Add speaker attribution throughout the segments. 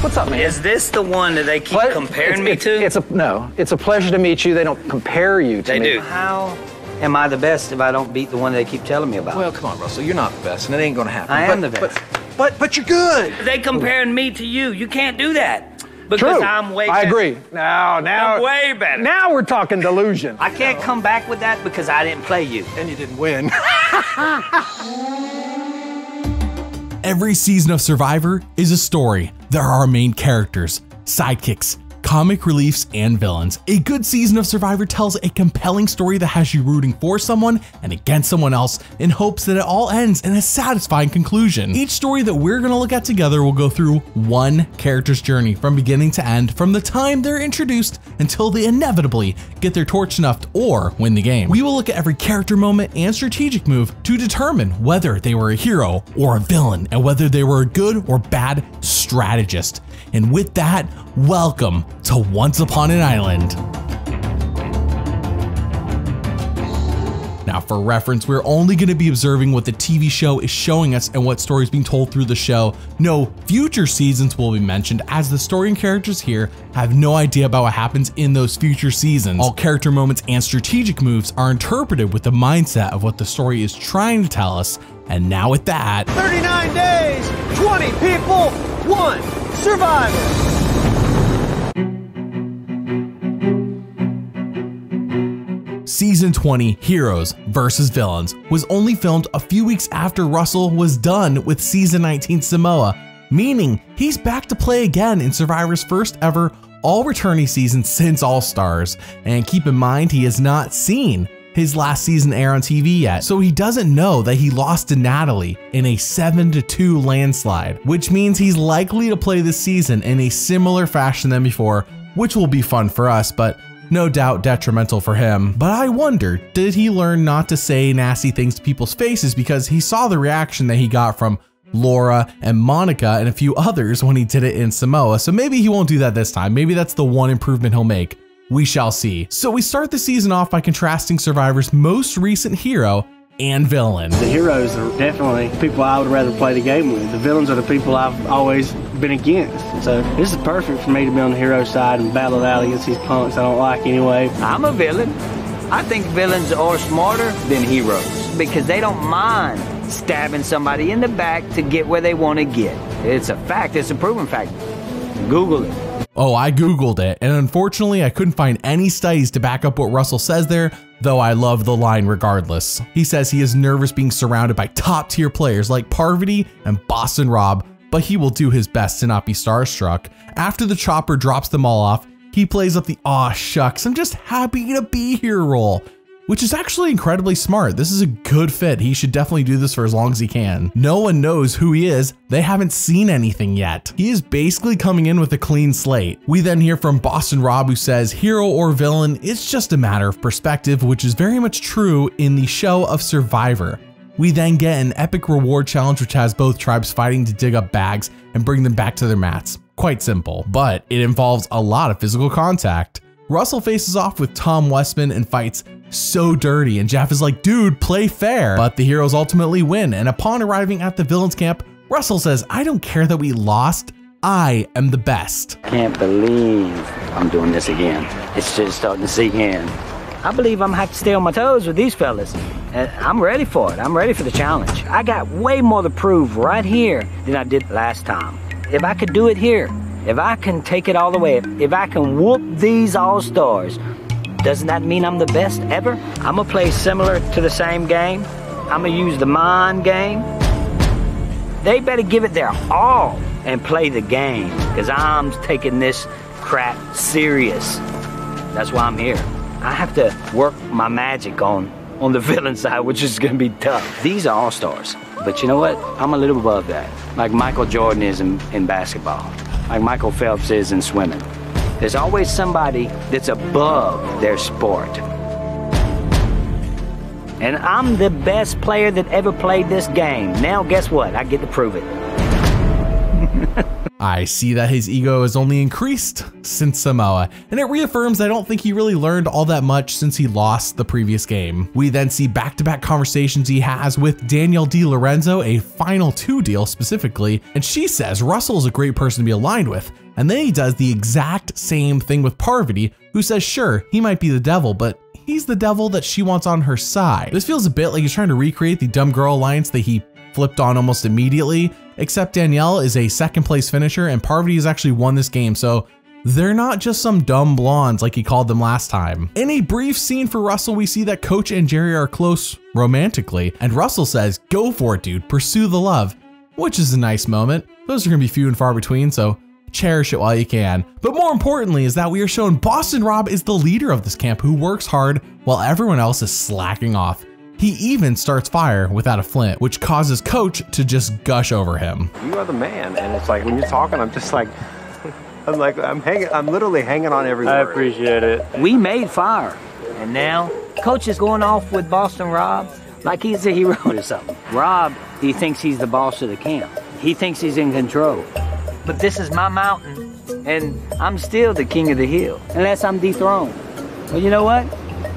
Speaker 1: What's up, man?
Speaker 2: Is this the one that they keep
Speaker 1: Ple-
Speaker 2: comparing
Speaker 1: it's,
Speaker 2: me
Speaker 1: it's,
Speaker 2: to?
Speaker 1: It's a no. It's a pleasure to meet you. They don't compare you to
Speaker 2: they
Speaker 1: me.
Speaker 2: do. How am I the best if I don't beat the one they keep telling me about?
Speaker 1: Well, come on, Russell. You're not the best, and it ain't gonna happen.
Speaker 2: I
Speaker 1: but,
Speaker 2: am the best.
Speaker 1: But, but but you're good.
Speaker 2: they comparing me to you. You can't do that because
Speaker 1: True.
Speaker 2: I'm way.
Speaker 1: I
Speaker 2: better.
Speaker 1: agree. Now, now,
Speaker 2: I'm way better.
Speaker 1: Now we're talking delusion.
Speaker 2: I can't come back with that because I didn't play you.
Speaker 1: and you didn't win.
Speaker 3: Every season of Survivor is a story. There are main characters, sidekicks, comic reliefs, and villains. A good season of Survivor tells a compelling story that has you rooting for someone and against someone else in hopes that it all ends in a satisfying conclusion. Each story that we're going to look at together will go through one character's journey from beginning to end, from the time they're introduced until they inevitably get their torch snuffed or win the game. We will look at every character moment and strategic move to determine whether they were a hero or a villain and whether they were a good or bad strategist. And with that, welcome to Once Upon an Island. Now, for reference, we're only going to be observing what the TV show is showing us and what story is being told through the show. No future seasons will be mentioned, as the story and characters here have no idea about what happens in those future seasons. All character moments and strategic moves are interpreted with the mindset of what the story is trying to tell us. And now, with that,
Speaker 4: 39 days, 20 people, one survivor.
Speaker 3: Season 20 Heroes vs. Villains was only filmed a few weeks after Russell was done with Season 19 Samoa, meaning he's back to play again in Survivor's first ever all returning season since All Stars. And keep in mind, he has not seen his last season air on TV yet, so he doesn't know that he lost to Natalie in a 7 2 landslide, which means he's likely to play this season in a similar fashion than before, which will be fun for us, but no doubt detrimental for him. But I wonder, did he learn not to say nasty things to people's faces because he saw the reaction that he got from Laura and Monica and a few others when he did it in Samoa, so maybe he won't do that this time. Maybe that's the one improvement he'll make. We shall see. So we start the season off by contrasting Survivor's most recent hero and villain.
Speaker 5: The heroes are definitely people I would rather play the game with. The villains are the people I've always been against. So this is perfect for me to be on the hero side and battle it out against these punks I don't like anyway.
Speaker 2: I'm a villain. I think villains are smarter than heroes because they don't mind stabbing somebody in the back to get where they want to get. It's a fact. It's a proven fact. Google it.
Speaker 3: Oh, I Googled it, and unfortunately, I couldn't find any studies to back up what Russell says there, though I love the line regardless. He says he is nervous being surrounded by top tier players like Parvati and Boston Rob, but he will do his best to not be starstruck. After the chopper drops them all off, he plays up the aw shucks, I'm just happy to be here role, which is actually incredibly smart. This is a good fit. He should definitely do this for as long as he can. No one knows who he is. They haven't seen anything yet. He is basically coming in with a clean slate. We then hear from Boston Rob who says hero or villain, it's just a matter of perspective, which is very much true in the show of Survivor. We then get an epic reward challenge which has both tribes fighting to dig up bags and bring them back to their mats. Quite simple, but it involves a lot of physical contact. Russell faces off with Tom Westman and fights so dirty, and Jeff is like, dude, play fair. But the heroes ultimately win, and upon arriving at the villains camp, Russell says, I don't care that we lost, I am the best.
Speaker 2: Can't believe I'm doing this again. It's just starting to sink in. I believe I'm gonna have to stay on my toes with these fellas. Uh, I'm ready for it. I'm ready for the challenge. I got way more to prove right here than I did last time. If I could do it here, if I can take it all the way, if I can whoop these all stars, doesn't that mean I'm the best ever? I'm gonna play similar to the same game. I'm gonna use the mind game. They better give it their all and play the game, because I'm taking this crap serious. That's why I'm here. I have to work my magic on on the villain side, which is gonna be tough. These are all stars, but you know what? I'm a little above that, like Michael Jordan is in, in basketball, like Michael Phelps is in swimming. There's always somebody that's above their sport. And I'm the best player that ever played this game. Now, guess what? I get to prove it.
Speaker 3: I see that his ego has only increased since Samoa, and it reaffirms I don't think he really learned all that much since he lost the previous game. We then see back to back conversations he has with Danielle DiLorenzo, a final two deal specifically, and she says Russell is a great person to be aligned with. And then he does the exact same thing with Parvati, who says, sure, he might be the devil, but he's the devil that she wants on her side. This feels a bit like he's trying to recreate the dumb girl alliance that he flipped on almost immediately, except Danielle is a second place finisher and Parvati has actually won this game, so they're not just some dumb blondes like he called them last time. In a brief scene for Russell, we see that Coach and Jerri are close romantically, and Russell says, go for it, dude, pursue the love, which is a nice moment. Those are gonna be few and far between, so cherish it while you can. But more importantly is that we are shown Boston Rob is the leader of this camp who works hard while everyone else is slacking off. He even starts fire without a flint, which causes Coach to just gush over him.
Speaker 6: You are the man, and it's like when you're talking, I'm just like, I'm like, I'm hanging, I'm literally hanging on every word.
Speaker 5: I appreciate it.
Speaker 2: We made fire. And now, Coach is going off with Boston Rob like he's a hero or something. Rob, he thinks he's the boss of the camp. He thinks he's in control. But this is my mountain, and I'm still the king of the hill, unless I'm dethroned. But you know what?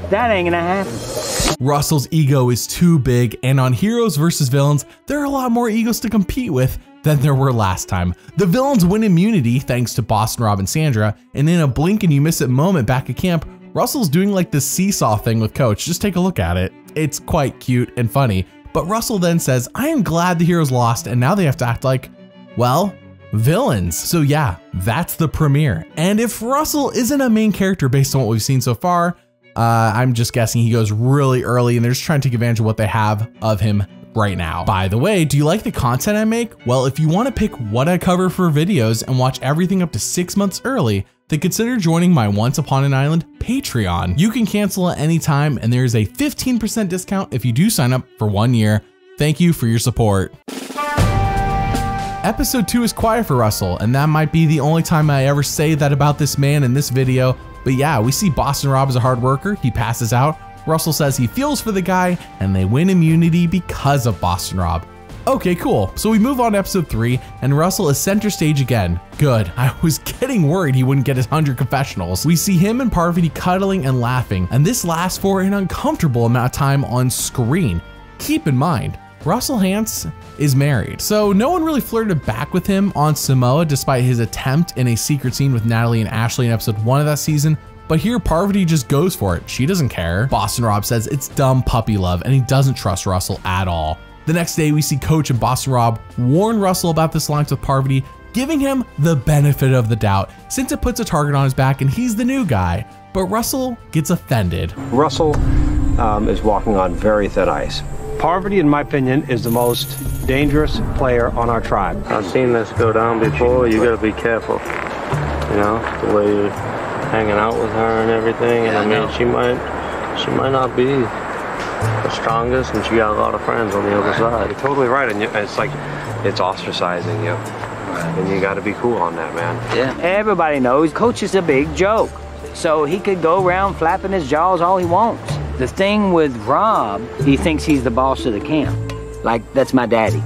Speaker 2: That ain't gonna happen.
Speaker 3: Russell's ego is too big, and on Heroes vs. Villains, there are a lot more egos to compete with than there were last time. The villains win immunity thanks to Boston Rob and Sandra, and in a blink and you miss it moment back at camp, Russell's doing like this seesaw thing with Coach. Just take a look at it. It's quite cute and funny. But Russell then says, I am glad the heroes lost, and now they have to act like, well, villains. So yeah, that's the premiere. And if Russell isn't a main character based on what we've seen so far, uh, I'm just guessing he goes really early and they're just trying to take advantage of what they have of him right now. By the way, do you like the content I make? Well, if you want to pick what I cover for videos and watch everything up to six months early, then consider joining my Once Upon an Island Patreon. You can cancel at any time and there's a 15% discount if you do sign up for one year. Thank you for your support. Episode 2 is quiet for Russell, and that might be the only time I ever say that about this man in this video. But yeah, we see Boston Rob as a hard worker, he passes out. Russell says he feels for the guy, and they win immunity because of Boston Rob. Okay, cool. So we move on to episode 3, and Russell is center stage again. Good. I was getting worried he wouldn't get his 100 confessionals. We see him and Parvati cuddling and laughing, and this lasts for an uncomfortable amount of time on screen. Keep in mind, Russell Hantz is married, so no one really flirted back with him on Samoa despite his attempt in a secret scene with Natalie and Ashley in episode 1 of that season. But here, Parvati just goes for it. She doesn't care. Boston Rob says it's dumb puppy love and he doesn't trust Russell at all. The next day, we see Coach and Boston Rob warn Russell about this alliance with Parvati, giving him the benefit of the doubt since it puts a target on his back and he's the new guy. But Russell gets offended.
Speaker 6: Russell um, is walking on very thin ice. Parvati, in my opinion, is the most dangerous player on our tribe.
Speaker 5: I've seen this go down before. You gotta be careful. You know, the way you're hanging out with her and everything. And I mean, she might, she might not be the strongest, and she got a lot of friends on the other side.
Speaker 6: You're totally right, and it's like it's ostracizing you, and you got to be cool on that, man.
Speaker 2: Yeah. Everybody knows Coach is a big joke. So he could go around flapping his jaws all he wants. The thing with Rob, he thinks he's the boss of the camp. Like, that's my daddy.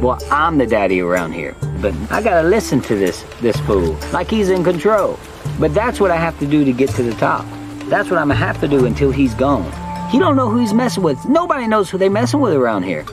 Speaker 2: Well, I'm the daddy around here. But I gotta listen to this, this fool. Like he's in control. But that's what I have to do to get to the top. That's what I'm gonna have to do until he's gone. He don't know who he's messing with. Nobody knows who they messing with around here.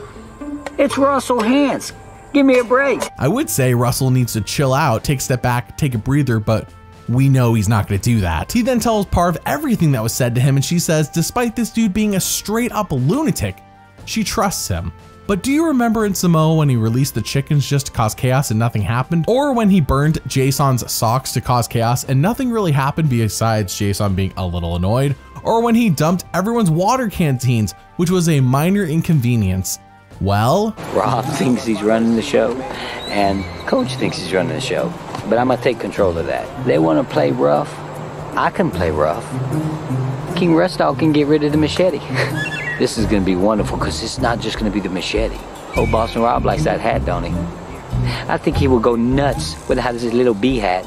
Speaker 2: It's Russell Hantz. Give me a break.
Speaker 3: I would say Russell needs to chill out, take a step back, take a breather, but we know he's not to do that. He then tells Parv everything that was said to him, and she says, despite this dude being a straight up lunatic, she trusts him. But do you remember in Samoa when he released the chickens just to cause chaos and nothing happened? Or when he burned Jason's socks to cause chaos and nothing really happened besides Jason being a little annoyed? Or when he dumped everyone's water canteens, which was a minor inconvenience? Well,
Speaker 2: Rob thinks he's running the show, and Coach thinks he's running the show. But I'm gonna take control of that. They wanna play rough. I can play rough. King Russell can get rid of the machete. this is gonna be wonderful because it's not just gonna be the machete. Old Boston Rob likes that hat, don't he? I think he will go nuts with without his little bee hat.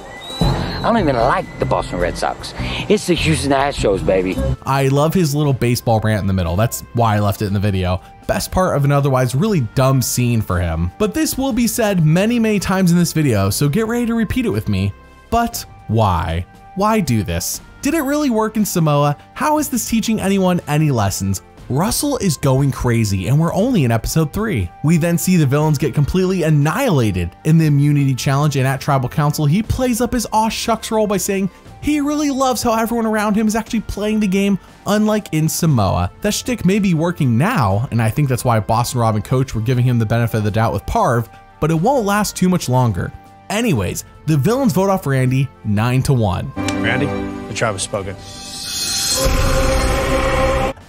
Speaker 2: I don't even like the Boston Red Sox. It's the Houston Astros, baby.
Speaker 3: I love his little baseball rant in the middle. That's why I left it in the video. Best part of an otherwise really dumb scene for him. But this will be said many, many times in this video, so get ready to repeat it with me. But why? Why do this? Did it really work in Samoa? How is this teaching anyone any lessons? Russell is going crazy and we're only in episode 3. We then see the villains get completely annihilated in the immunity challenge and at tribal council he plays up his aw shucks role by saying he really loves how everyone around him is actually playing the game unlike in Samoa. That shtick may be working now and I think that's why Boston Rob and Coach were giving him the benefit of the doubt with Parv, but it won't last too much longer. Anyways, the villains vote off Randy 9 to 1.
Speaker 6: Randy, the tribe has spoken.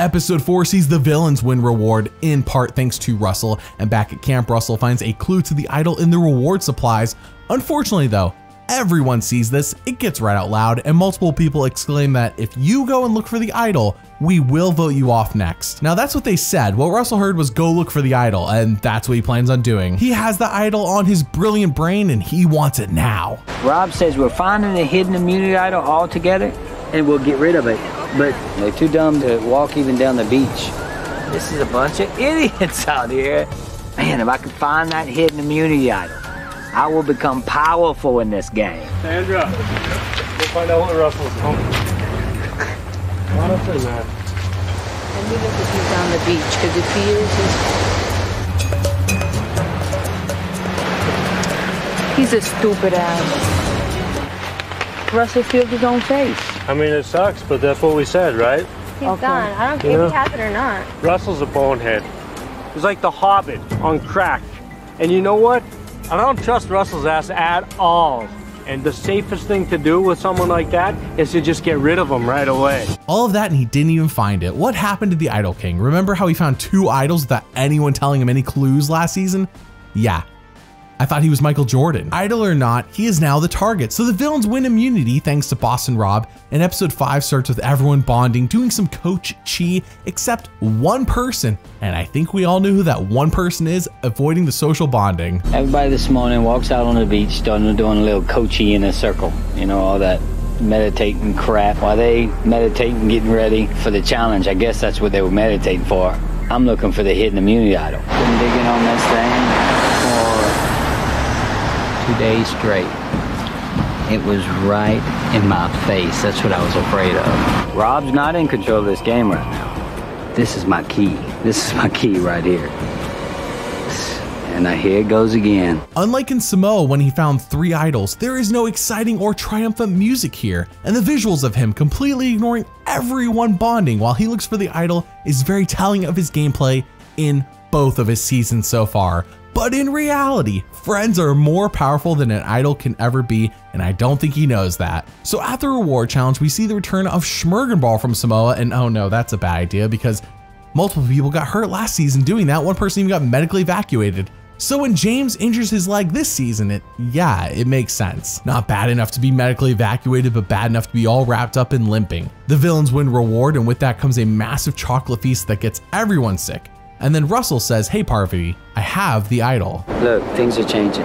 Speaker 3: Episode 4 sees the villains win reward, in part thanks to Russell, and back at camp, Russell finds a clue to the idol in the reward supplies. Unfortunately, though, everyone sees this, it gets read out loud, and multiple people exclaim that if you go and look for the idol, we will vote you off next. Now, that's what they said. What Russell heard was go look for the idol, and that's what he plans on doing. He has the idol on his brilliant brain, and he wants it now.
Speaker 2: Rob says we're finding the hidden immunity idol altogether and we'll get rid of it. But they're too dumb to walk even down the beach. This is a bunch of idiots out here. Man, if I can find that hidden immunity idol, I will become powerful in this game.
Speaker 5: Sandra, go find out what Russell's home. Come on up there, man.
Speaker 7: And we look at you down the beach, because if he is, he's... He's a stupid ass. Russell feels his own face.
Speaker 5: I mean, it sucks, but that's what we said, right?
Speaker 8: He's
Speaker 7: Okay.
Speaker 8: gone. I don't care
Speaker 5: Yeah.
Speaker 8: if he has it or not.
Speaker 5: Russell's a bonehead.
Speaker 6: He's like the Hobbit on crack. And you know what? I don't trust Russell's ass at all. And the safest thing to do with someone like that is to just get rid of him right away.
Speaker 3: All of that and he didn't even find it. What happened to the Idol King? Remember how he found two idols without anyone telling him any clues last season? Yeah. I thought he was Michael Jordan. Idol or not, he is now the target. So the villains win immunity thanks to Boston Rob. And episode 5 starts with everyone bonding, doing some Coach Chi, except one person. And I think we all knew who that one person is, avoiding the social bonding.
Speaker 2: Everybody this morning walks out on the beach, starting doing a little coachy in a circle. You know, all that meditating crap. While they meditating, getting ready for the challenge, I guess that's what they were meditating for. I'm looking for the hidden immunity idol. Been digging on this thing for two days straight. It was right in my face. That's what I was afraid of. Rob's not in control of this game right now. This is my key. This is my key right here. And now here it goes again.
Speaker 3: Unlike in Samoa when he found three idols, there is no exciting or triumphant music here, and the visuals of him completely ignoring everyone bonding while he looks for the idol is very telling of his gameplay in both of his seasons so far. But in reality, friends are more powerful than an idol can ever be, and I don't think he knows that. So at the reward challenge, we see the return of Schmergen Brawl from Samoa, and oh no, that's a bad idea because multiple people got hurt last season doing that. One person even got medically evacuated. So when James injures his leg this season, it yeah, it makes sense. Not bad enough to be medically evacuated, but bad enough to be all wrapped up in limping. The villains win reward, and with that comes a massive chocolate feast that gets everyone sick. And then Russell says, Hey Parvati, I have the idol.
Speaker 2: Look, things are changing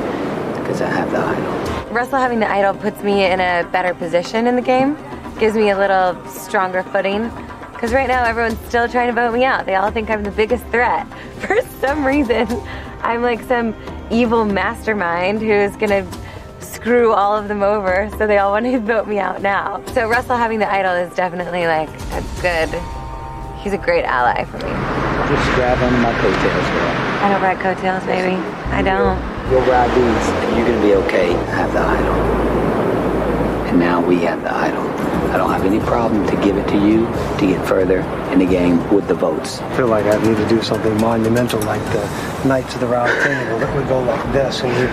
Speaker 2: because I have the idol.
Speaker 8: Russell having the idol puts me in a better position in the game, gives me a little stronger footing. Because right now everyone's still trying to vote me out. They all think I'm the biggest threat. For some reason, I'm like some evil mastermind who is gonna screw all of them over. So they all want to vote me out now. So Russell having the idol is definitely like a good. He's a great ally for me.
Speaker 2: Just grab on my coattails, girl.
Speaker 8: I don't ride coattails, baby. I don't.
Speaker 2: You'll ride these, and you're gonna be okay. I have the idol. And now we have the idol. I don't have any problem to give it to you to get further in the game with the votes.
Speaker 9: I feel like I need to do something monumental like the Knights of the Round Table that would go like this and you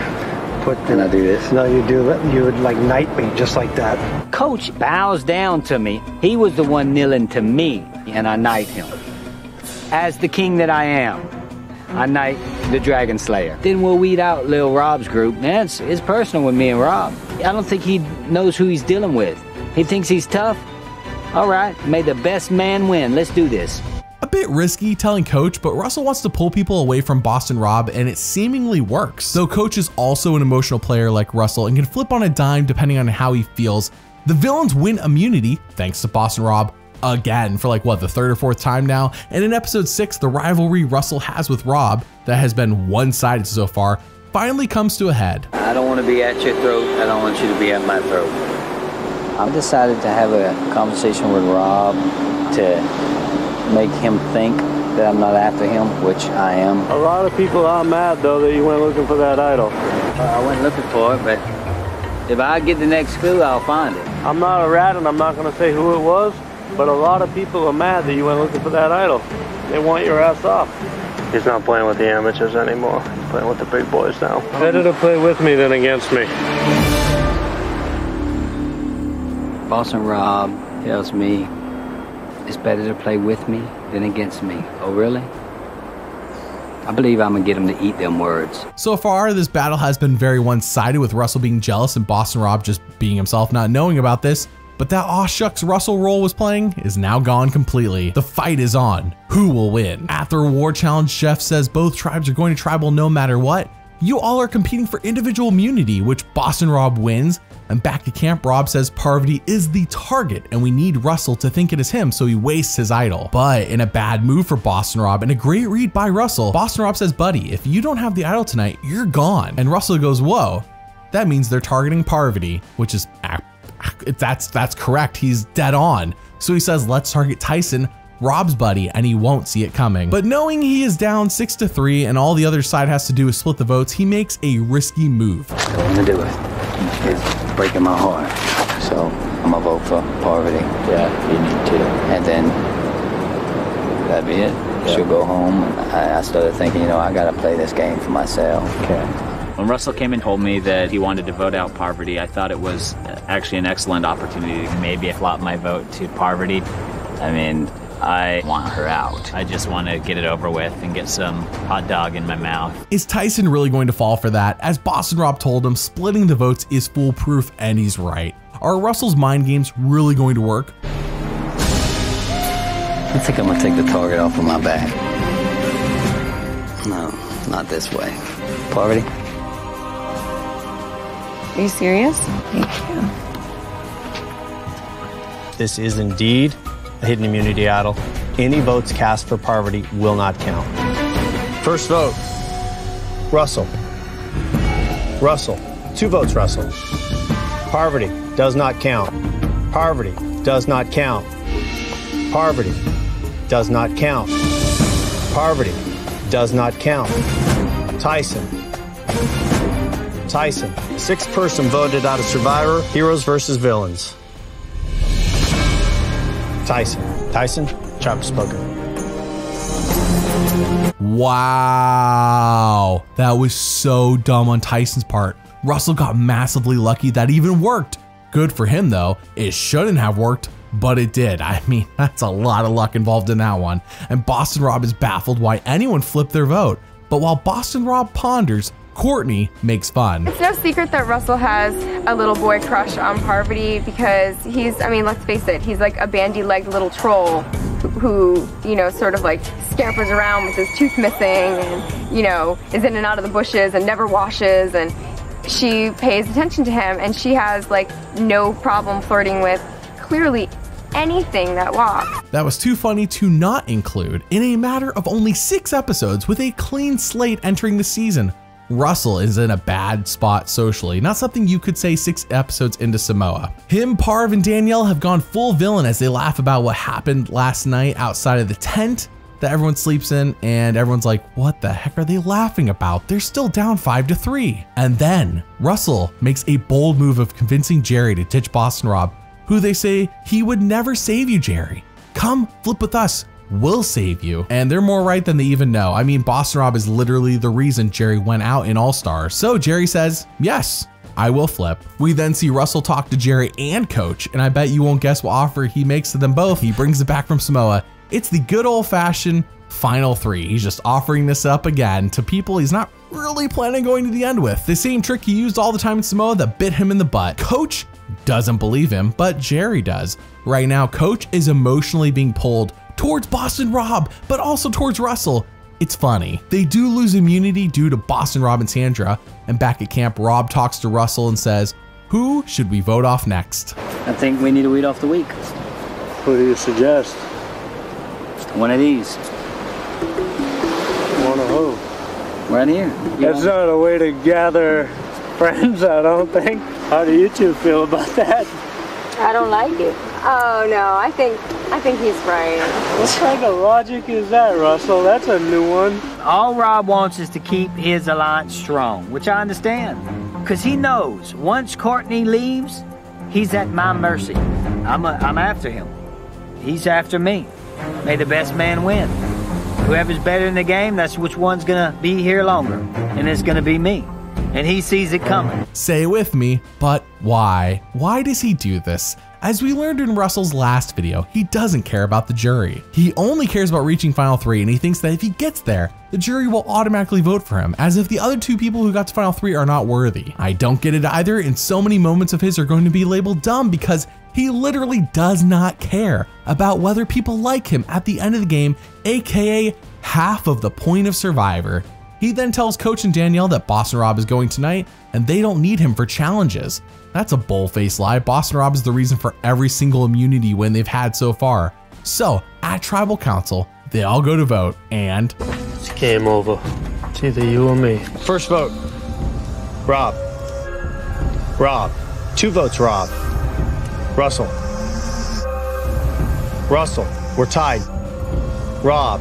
Speaker 9: put
Speaker 2: Can I do this?
Speaker 9: No, you do you would like knight me just like that.
Speaker 2: Coach bows down to me. He was the one kneeling to me, and I knight him. As the king that I am, I knight the Dragon Slayer. Then we'll weed out Lil Rob's group. Man, it's, it's personal with me and Rob. I don't think he knows who he's dealing with. He thinks he's tough. All right, may the best man win. Let's do this.
Speaker 3: A bit risky telling Coach, but Russell wants to pull people away from Boston Rob and it seemingly works. Though Coach is also an emotional player like Russell and can flip on a dime depending on how he feels, the villains win immunity thanks to Boston Rob again for like what the third or fourth time now. And in episode six, the rivalry Russell has with Rob that has been one-sided so far finally comes to a head.
Speaker 2: I don't want to be at your throat. I don't want you to be at my throat. I've decided to have a conversation with Rob to make him think that I'm not after him, which I am.
Speaker 5: A lot of people are mad though that you went looking for that idol.
Speaker 2: I went looking for it, but if I get the next clue, I'll find it.
Speaker 5: I'm not a rat and I'm not going to say who it was, but a lot of people are mad that you went looking for that idol. They want your ass off. He's not playing with the amateurs anymore. He's playing with the big boys now. Better to play with me than against me.
Speaker 2: Boston Rob tells me it's better to play with me than against me. Oh, really? I believe I'm gonna get him to eat them words.
Speaker 3: So far, this battle has been very one-sided with Russell being jealous and Boston Rob just being himself not knowing about this. But that aw shucks Russell role was playing is now gone completely. The fight is on. Who will win? At the reward challenge, Jeff says both tribes are going to tribal no matter what. You all are competing for individual immunity, which Boston Rob wins. And back to camp, Rob says Parvati is the target and we need Russell to think it is him, so he wastes his idol. But in a bad move for Boston Rob and a great read by Russell, Boston Rob says, buddy, if you don't have the idol tonight, you're gone. And Russell goes, whoa, that means they're targeting Parvati, which is that's that's correct. He's dead on. So he says, let's target Tyson, Rob's buddy, and he won't see it coming. But knowing he is down six to three and all the other side has to do is split the votes, he makes a risky move.
Speaker 2: I don't want to do it. It's breaking my heart. So I'm gonna vote for Parvati. Yeah, you need to. And then that'd be it. Yeah. She'll go home. I, I started thinking, you know, I gotta play this game for myself.
Speaker 10: Okay. When Russell came and told me that he wanted to vote out Parvati, I thought it was actually an excellent opportunity to maybe flop my vote to Parvati. I mean, I want her out. I just want to get it over with and get some hot dog in my mouth.
Speaker 3: Is Tyson really going to fall for that? As Boston Rob told him, splitting the votes is foolproof and he's right. Are Russell's mind games really going to work?
Speaker 2: I think I'm gonna take the target off of my back. No, not this way. Parvati?
Speaker 8: Are you serious? Thank you.
Speaker 11: This is indeed a hidden immunity idol. Any votes cast for Parvati will not count. First vote, Russell. Russell. Two votes, Russell. Parvati does not count. Parvati does not count. Parvati does not count. Parvati does not count. Tyson. Tyson. Sixth person voted out of Survivor, Heroes versus Villains. Tyson. Tyson, chapter spoken.
Speaker 3: Wow. That was so dumb on Tyson's part. Russell got massively lucky that even worked. Good for him though. It shouldn't have worked, but it did. I mean, that's a lot of luck involved in that one. And Boston Rob is baffled why anyone flipped their vote. But while Boston Rob ponders, Courtney makes fun.
Speaker 12: It's no secret that Russell has a little boy crush on Parvati because he's, I mean, let's face it, he's like a bandy-legged little troll who, who, you know, sort of like scampers around with his tooth missing and, you know, is in and out of the bushes and never washes and she pays attention to him and she has like no problem flirting with clearly anything that walks.
Speaker 3: That was too funny to not include in a matter of only six episodes with a clean slate entering the season. Russell is in a bad spot socially, not something you could say six episodes into Samoa. Him, Parv, and Danielle have gone full villain as they laugh about what happened last night outside of the tent that everyone sleeps in, and everyone's like, what the heck are they laughing about? They're still down 5 to 3. And then Russell makes a bold move of convincing Jerri to ditch Boston Rob, who they say he would never save you, Jerri. Come flip with us will save you. And they're more right than they even know. I mean, Boston Rob is literally the reason Jerri went out in All Star. So Jerri says, yes, I will flip. We then see Russell talk to Jerri and Coach, and I bet you won't guess what offer he makes to them both. He brings it back from Samoa. It's the good old fashioned final three. He's just offering this up again to people he's not really planning going to the end with. The same trick he used all the time in Samoa that bit him in the butt. Coach doesn't believe him, but Jerri does. Right now, Coach is emotionally being pulled towards Boston Rob, but also towards Russell. It's funny. They do lose immunity due to Boston Rob and Sandra, and back at camp, Rob talks to Russell and says, Who should we vote off next?
Speaker 2: I think we need to weed off the weak.
Speaker 5: Who do you suggest?
Speaker 2: One of these.
Speaker 5: One of who?
Speaker 2: Right here. You
Speaker 5: That's
Speaker 2: know?
Speaker 5: not a way to gather friends, I don't think. How do you two feel about that?
Speaker 12: I don't like it. Oh no, I think I think he's right.
Speaker 5: What kind of logic is that, Russell? That's a new one.
Speaker 2: All Rob wants is to keep his alliance strong, which I understand. Because he knows once Courtney leaves, he's at my mercy. I'm, a, I'm after him. He's after me. May the best man win. Whoever's better in the game, that's which one's gonna be here longer. And it's gonna be me. And he sees it coming.
Speaker 3: Say with me, but why? Why does he do this? As we learned in Russell's last video, he doesn't care about the jury. He only cares about reaching Final 3 and he thinks that if he gets there, the jury will automatically vote for him, as if the other two people who got to Final 3 are not worthy. I don't get it either, and so many moments of his are going to be labeled dumb because he literally does not care about whether people like him at the end of the game, aka half of the point of Survivor. He then tells Coach and Danielle that Boston Rob is going tonight and they don't need him for challenges. That's a bullface lie. Boston Rob is the reason for every single immunity win they've had so far. So, at Tribal Council, they all go to vote and
Speaker 5: It's game over. It's either you or me.
Speaker 11: First vote. Rob. Rob. Two votes, Rob. Russell. Russell. We're tied. Rob.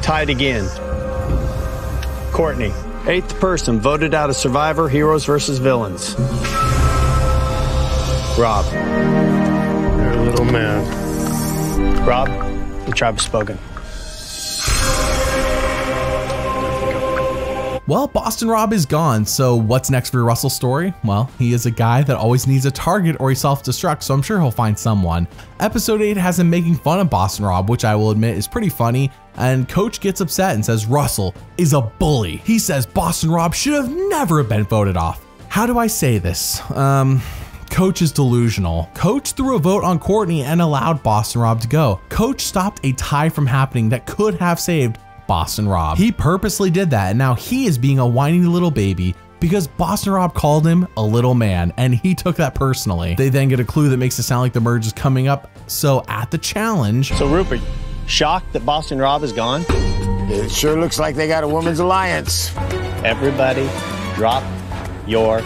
Speaker 11: Tied again. Courtney. Eighth person voted out of Survivor Heroes versus Villains. Rob.
Speaker 5: You're a little man.
Speaker 11: Rob, the tribe has spoken.
Speaker 3: Well, Boston Rob is gone, so what's next for Russell's story? Well, he is a guy that always needs a target or he self-destructs, so I'm sure he'll find someone. Episode 8 has him making fun of Boston Rob, which I will admit is pretty funny, and Coach gets upset and says Russell is a bully. He says Boston Rob should have never been voted off. How do I say this? Um... Coach is delusional. Coach threw a vote on Courtney and allowed Boston Rob to go. Coach stopped a tie from happening that could have saved Boston Rob. He purposely did that, and now he is being a whiny little baby because Boston Rob called him a little man, and he took that personally. They then get a clue that makes it sound like the merge is coming up, so at the challenge.
Speaker 11: So, Rupert, shocked that Boston Rob is gone?
Speaker 13: It sure looks like they got a women's alliance.
Speaker 11: Everybody, drop your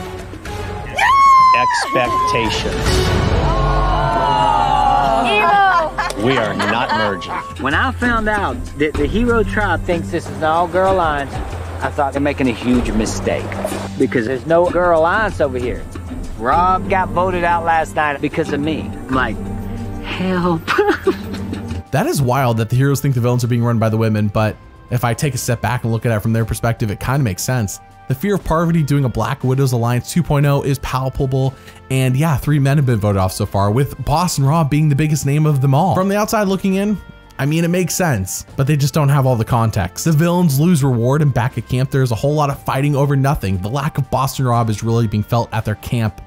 Speaker 11: expectations. We are not merging.
Speaker 2: When I found out that the Hero Tribe thinks this is an all-girl alliance, I thought they're making a huge mistake. Because there's no girl alliance over here. Rob got voted out last night because of me. I'm like, help.
Speaker 3: That is wild that the heroes think the villains are being run by the women, but if I take a step back and look at it from their perspective, it kind of makes sense. The fear of Parvati doing a Black Widows Alliance 2.0 is palpable, and yeah, three men have been voted off so far, with Boston Rob being the biggest name of them all. From the outside looking in, I mean, it makes sense, but they just don't have all the context. The villains lose reward, and back at camp, there's a whole lot of fighting over nothing. The lack of Boston Rob is really being felt at their camp,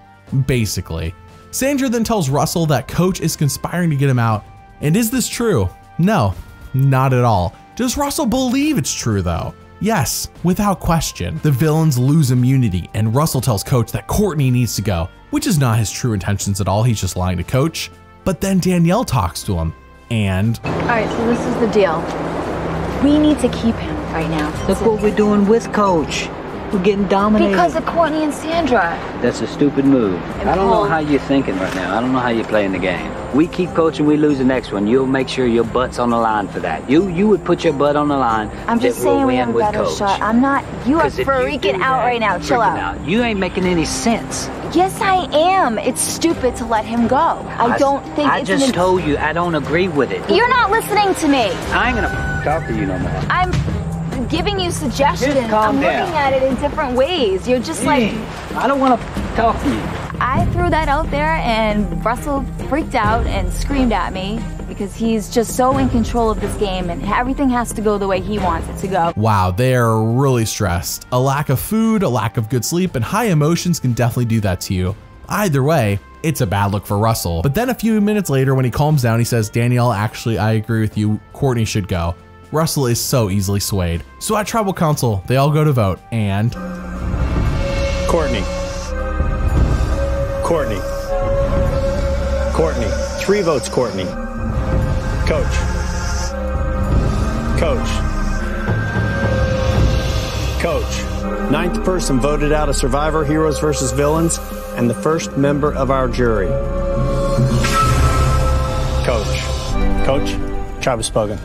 Speaker 3: basically. Sandra then tells Russell that Coach is conspiring to get him out. And is this true? No, not at all. Does Russell believe it's true, though? Yes, without question. The villains lose immunity, and Russell tells Coach that Courtney needs to go, which is not his true intentions at all. He's just lying to Coach. But then Danielle talks to him, and
Speaker 7: All right, so this is the deal. We need to keep him right now.
Speaker 2: Look what we're doing with Coach. We're getting dominated.
Speaker 7: Because of Courtney and Sandra.
Speaker 2: That's a stupid move.
Speaker 7: And
Speaker 2: I don't know how you're thinking right now. I don't know how you're playing the game. We keep coaching, we lose the next one. You'll make sure your butt's on the line for that. You you would put your butt on the line.
Speaker 7: I'm just
Speaker 2: that we'll
Speaker 7: saying we
Speaker 2: win
Speaker 7: have a better
Speaker 2: coach.
Speaker 7: shot. I'm not. You are
Speaker 2: if you
Speaker 7: freaking out
Speaker 2: that,
Speaker 7: right now. Chill
Speaker 2: freaking
Speaker 7: out.
Speaker 2: You ain't making any sense.
Speaker 7: Yes, I am. It's stupid to let him go. I, don't think
Speaker 2: I
Speaker 7: it's
Speaker 2: just told you I don't agree with it.
Speaker 7: You're not listening to me.
Speaker 2: I ain't gonna talk to you no more.
Speaker 7: I'm giving you suggestions.
Speaker 2: Just calm
Speaker 7: I'm
Speaker 2: down.
Speaker 7: looking at it in different ways. You're just like
Speaker 2: I don't want to talk to you.
Speaker 7: I threw that out there and Russell freaked out and screamed at me because he's just so in control of this game and everything has to go the way he wants it to go.
Speaker 3: wow, they're really stressed. A lack of food, a lack of good sleep, and high emotions can definitely do that to you. Either way, it's a bad look for Russell. But then a few minutes later, when he calms down, he says, Danielle, actually, I agree with you. Courtney should go. Russell is so easily swayed. So at Tribal Council, they all go to vote, and.
Speaker 11: Courtney. Courtney. Courtney. Three votes, Courtney. Coach. Coach. Coach. Ninth person voted out of Survivor Heroes versus Villains and the first member of our jury. Coach. Coach, Travis Spogan.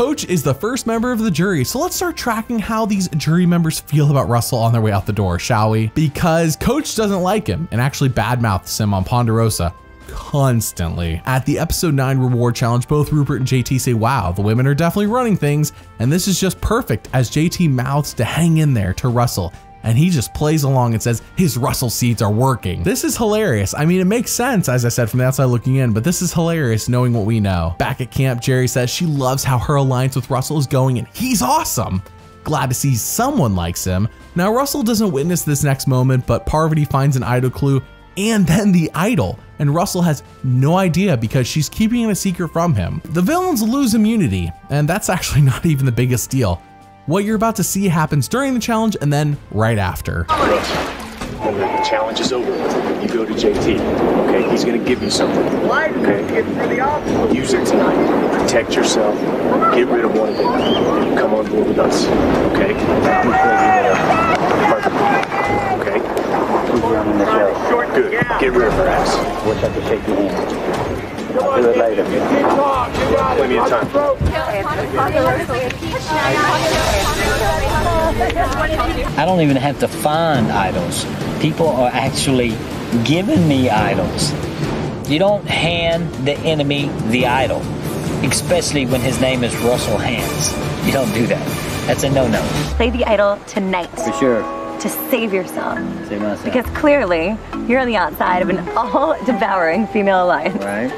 Speaker 3: Coach is the first member of the jury, so let's start tracking how these jury members feel about Russell on their way out the door, shall we? Because Coach doesn't like him and actually badmouths him on Ponderosa constantly. At the episode 9 reward challenge, both Rupert and JT say, wow, the women are definitely running things, and this is just perfect as JT mouths to hang in there to Russell and he just plays along and says his Russell seeds are working. This is hilarious. I mean, it makes sense, as I said, from the outside looking in, but this is hilarious knowing what we know. Back at camp, Jerri says she loves how her alliance with Russell is going and he's awesome. Glad to see someone likes him. Now, Russell doesn't witness this next moment, but Parvati finds an idol clue and then the idol. And Russell has no idea because she's keeping it a secret from him. The villains lose immunity, and that's actually not even the biggest deal. What you're about to see happens during the challenge and then right after.
Speaker 14: When the challenge is over, you go to JT. Okay, he's gonna give you something. Okay, use it tonight. Protect yourself. Get rid of one of them. And you come on board with us. Okay. Perfect. Okay. Good. Get rid of her ass.
Speaker 2: Wish I could shake your hand. I'll do it later.
Speaker 14: Plenty of time.
Speaker 2: I don't even have to find idols. People are actually giving me idols. You don't hand the enemy the idol, especially when his name is Russell Hantz. You don't do that. That's a no-no.
Speaker 8: Play the idol tonight
Speaker 2: For sure.
Speaker 8: to save yourself.
Speaker 2: Save myself.
Speaker 8: Because clearly, you're on the outside of an all-devouring female alliance.
Speaker 2: Right.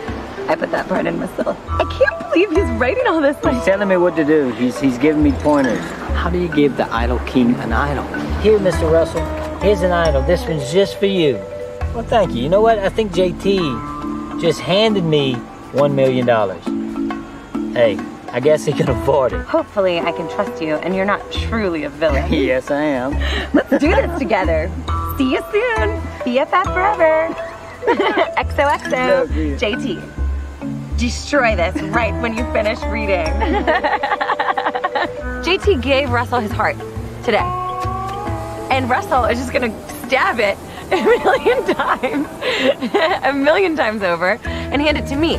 Speaker 8: I put that part in myself. I can't believe he's writing all this.
Speaker 2: He's telling me what to do. He's he's giving me pointers. How do you give the idol king an idol? Here, Mr. Russell. Here's an idol. This one's just for you. Well, thank you. You know what? I think JT just handed me one million dollars. Hey, I guess he can afford it.
Speaker 8: Hopefully, I can trust you, and you're not truly a villain.
Speaker 2: yes, I am.
Speaker 8: Let's do this together. See you soon. BFF forever. XOXO. JT. Destroy this right when you finish reading. JT gave Russell his heart today. And Russell is just gonna stab it a million times, a million times over, and hand it to me.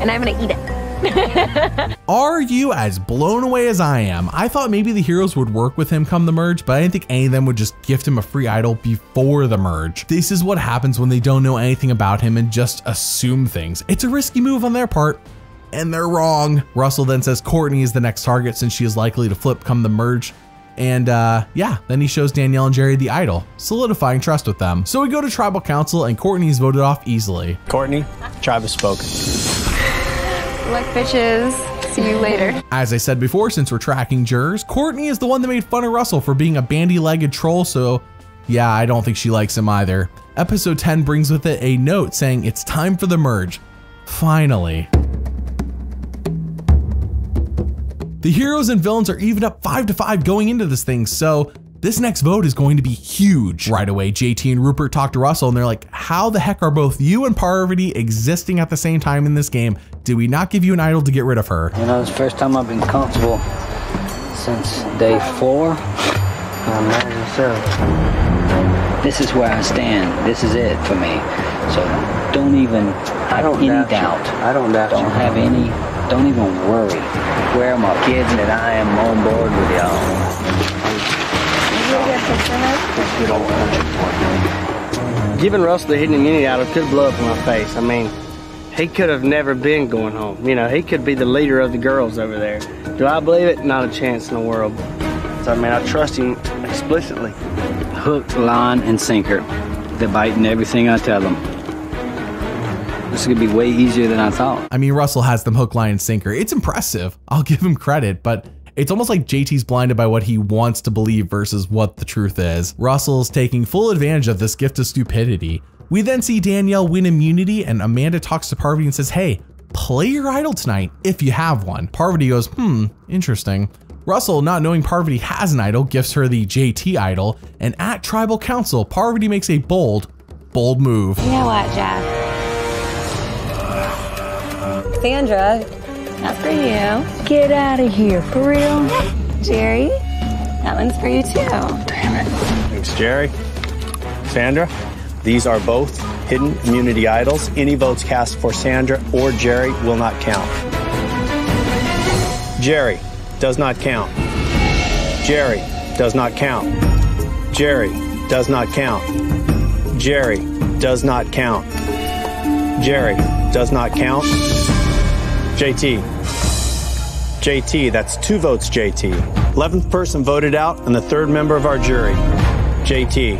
Speaker 8: And I'm gonna eat it.
Speaker 3: Are you as blown away as I am? I thought maybe the heroes would work with him come the merge, but I didn't think any of them would just gift him a free idol before the merge. This is what happens when they don't know anything about him and just assume things. It's a risky move on their part. And they're wrong. Russell then says Courtney is the next target since she is likely to flip come the merge. And uh, yeah, then he shows Danielle and Jerri the idol, solidifying trust with them. So we go to tribal council and Courtney is voted off easily.
Speaker 11: Courtney, Travis spoken.
Speaker 12: Like bitches. See you later.
Speaker 3: As I said before, since we're tracking jurors, Courtney is the one that made fun of Russell for being a bandy-legged troll, so yeah, I don't think she likes him either. Episode 10 brings with it a note saying it's time for the merge. Finally. The heroes and villains are even up 5 to 5 going into this thing, so this next vote is going to be huge. Right away, JT and Rupert talk to Russell and they're like, How the heck are both you and Parvati existing at the same time in this game? Did we not give you an idol to get rid of her?
Speaker 2: You know, it's the first time I've been comfortable since day four. Imagine so. This is where I stand. This is it for me. So don't even have
Speaker 5: don't
Speaker 2: any
Speaker 5: doubt
Speaker 2: doubt.
Speaker 5: I don't doubt
Speaker 2: Don't
Speaker 5: you.
Speaker 2: have any. Don't even worry. Where are my kids that I am on board with y'all?
Speaker 15: Giving Russell the hidden immunity idol could blow up in my face. I mean, he could have never been going home. You know, he could be the leader of the girls over there. Do I believe it? Not a chance in the world. So, I mean, I trust him explicitly.
Speaker 2: Hook, line, and sinker. They're biting everything I tell them. This is gonna be way easier than I thought.
Speaker 3: I mean, Russell has them hook, line, and sinker. It's impressive. I'll give him credit, but It's almost like JT's blinded by what he wants to believe versus what the truth is. Russell's taking full advantage of this gift of stupidity. We then see Danielle win immunity and Amanda talks to Parvati and says, hey, play your idol tonight if you have one. Parvati goes, hmm, interesting. Russell, not knowing Parvati has an idol, gives her the JT idol, and at Tribal Council, Parvati makes a bold, bold move.
Speaker 8: You know what, Jeff? Sandra, not for you. Get out of here, for real. Jerri, that one's for you too.
Speaker 11: Damn it. Thanks, Jerri. Sandra, these are both hidden immunity idols. Any votes cast for Sandra or Jerri will not count. Jerri does not count. Jerri does not count. Jerri does not count. Jerri does not count. Jerri does not count. JT. JT, that's two votes, JT. 11th person voted out and the third member of our jury. JT.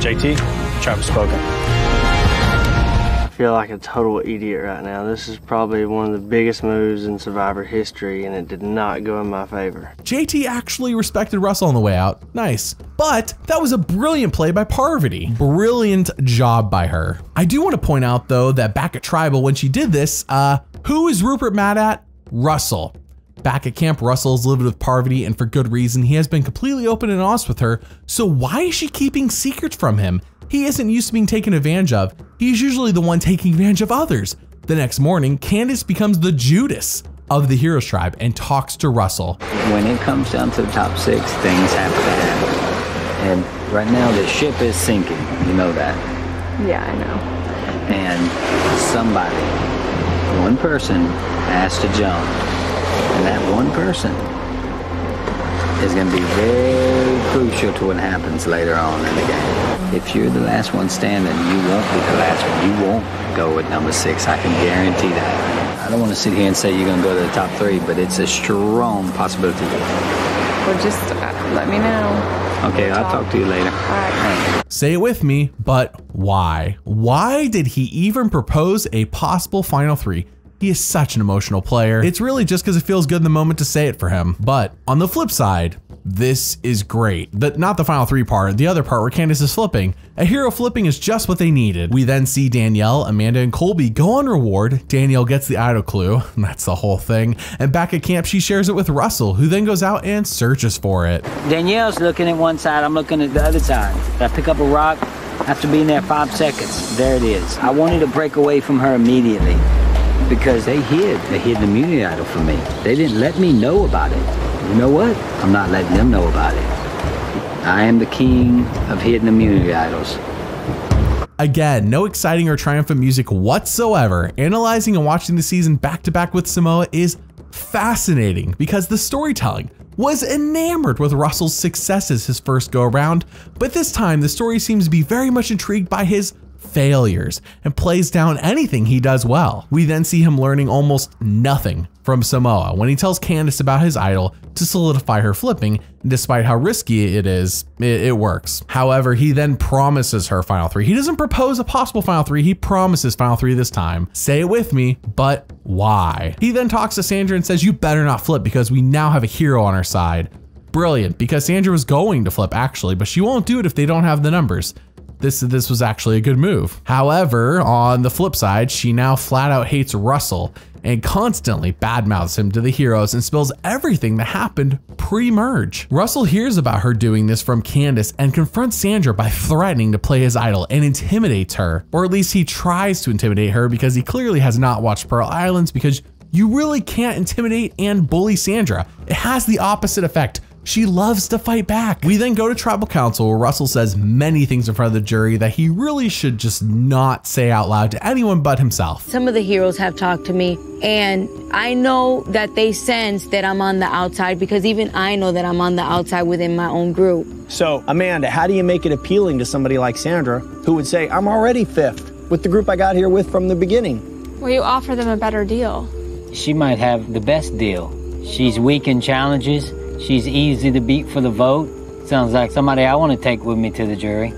Speaker 11: JT, Travis spoken.
Speaker 15: I feel like a total idiot right now. This is probably one of the biggest moves in Survivor history, and it did not go in my favor.
Speaker 3: JT actually respected Russell on the way out. Nice. But that was a brilliant play by Parvati. Brilliant job by her. I do want to point out though that back at Tribal when she did this, uh, who is Rupert mad at? Russell. Back at camp, Russell is living with Parvati and for good reason. He has been completely open and honest with her. So why is she keeping secrets from him? He isn't used to being taken advantage of. He's usually the one taking advantage of others. The next morning, Candice becomes the Judas of the Heroes tribe and talks to Russell.
Speaker 2: When it comes down to the top six, things have to happen. And right now, the ship is sinking. You know that.
Speaker 12: Yeah, I know.
Speaker 2: And somebody, one person, has to jump. And that one person is going to be very crucial to what happens later on in the game. If you're the last one standing, you won't be the last one. You won't go with number six. I can guarantee that. I don't want to sit here and say you're going to go to the top three, but it's a strong possibility.
Speaker 12: Well, just uh, let me know.
Speaker 2: Okay, I'll talk to you later.
Speaker 3: Say it with me, but why? Why did he even propose a possible final three? He is such an emotional player. It's really just because it feels good in the moment to say it for him. But on the flip side, this is great. But not the final three part, the other part where Candice is flipping. A hero flipping is just what they needed. We then see Danielle, Amanda, and Colby go on reward. Danielle gets the idol clue, that's the whole thing. And back at camp, she shares it with Russell, who then goes out and searches for it.
Speaker 2: Danielle's looking at one side, I'm looking at the other side. I pick up a rock after being there five seconds. There it is. I wanted to break away from her immediately because they hid a hidden immunity idol from me. They didn't let me know about it. You know what? I'm not letting them know about it. I am the king of hidden immunity idols.
Speaker 3: Again, no exciting or triumphant music whatsoever. Analyzing and watching the season back to back with Samoa is fascinating because the storytelling was enamored with Russell's successes his first go around, but this time the story seems to be very much intrigued by his failures and plays down anything he does well. We then see him learning almost nothing from Samoa when he tells Candice about his idol to solidify her flipping, despite how risky it is, it, it, works. However, he then promises her final three. He doesn't propose a possible final three, he promises final three this time. Say it with me, but why? He then talks to Sandra and says, You better not flip because we now have a hero on our side. Brilliant, because Sandra was going to flip actually, but she won't do it if they don't have the numbers this this was actually a good move. However, on the flip side, she now flat out hates Russell and constantly badmouths him to the heroes and spills everything that happened pre-merge. Russell hears about her doing this from Candice and confronts Sandra by threatening to play his idol and intimidates her. Or at least he tries to intimidate her because he clearly has not watched Pearl Islands because you really can't intimidate and bully Sandra. It has the opposite effect. She loves to fight back. We then go to tribal council where Russell says many things in front of the jury that he really should just not say out loud to anyone but himself.
Speaker 16: Some of the heroes have talked to me and I know that they sense that I'm on the outside because even I know that I'm on the outside within my own group.
Speaker 11: So, Amanda, how do you make it appealing to somebody like Sandra who would say, I'm already fifth with the group I got here with from the beginning?
Speaker 12: Well, you offer them a better deal.
Speaker 2: She might have the best deal. She's weak in challenges She's easy to beat for the vote. Sounds like somebody I want to take with me to the jury.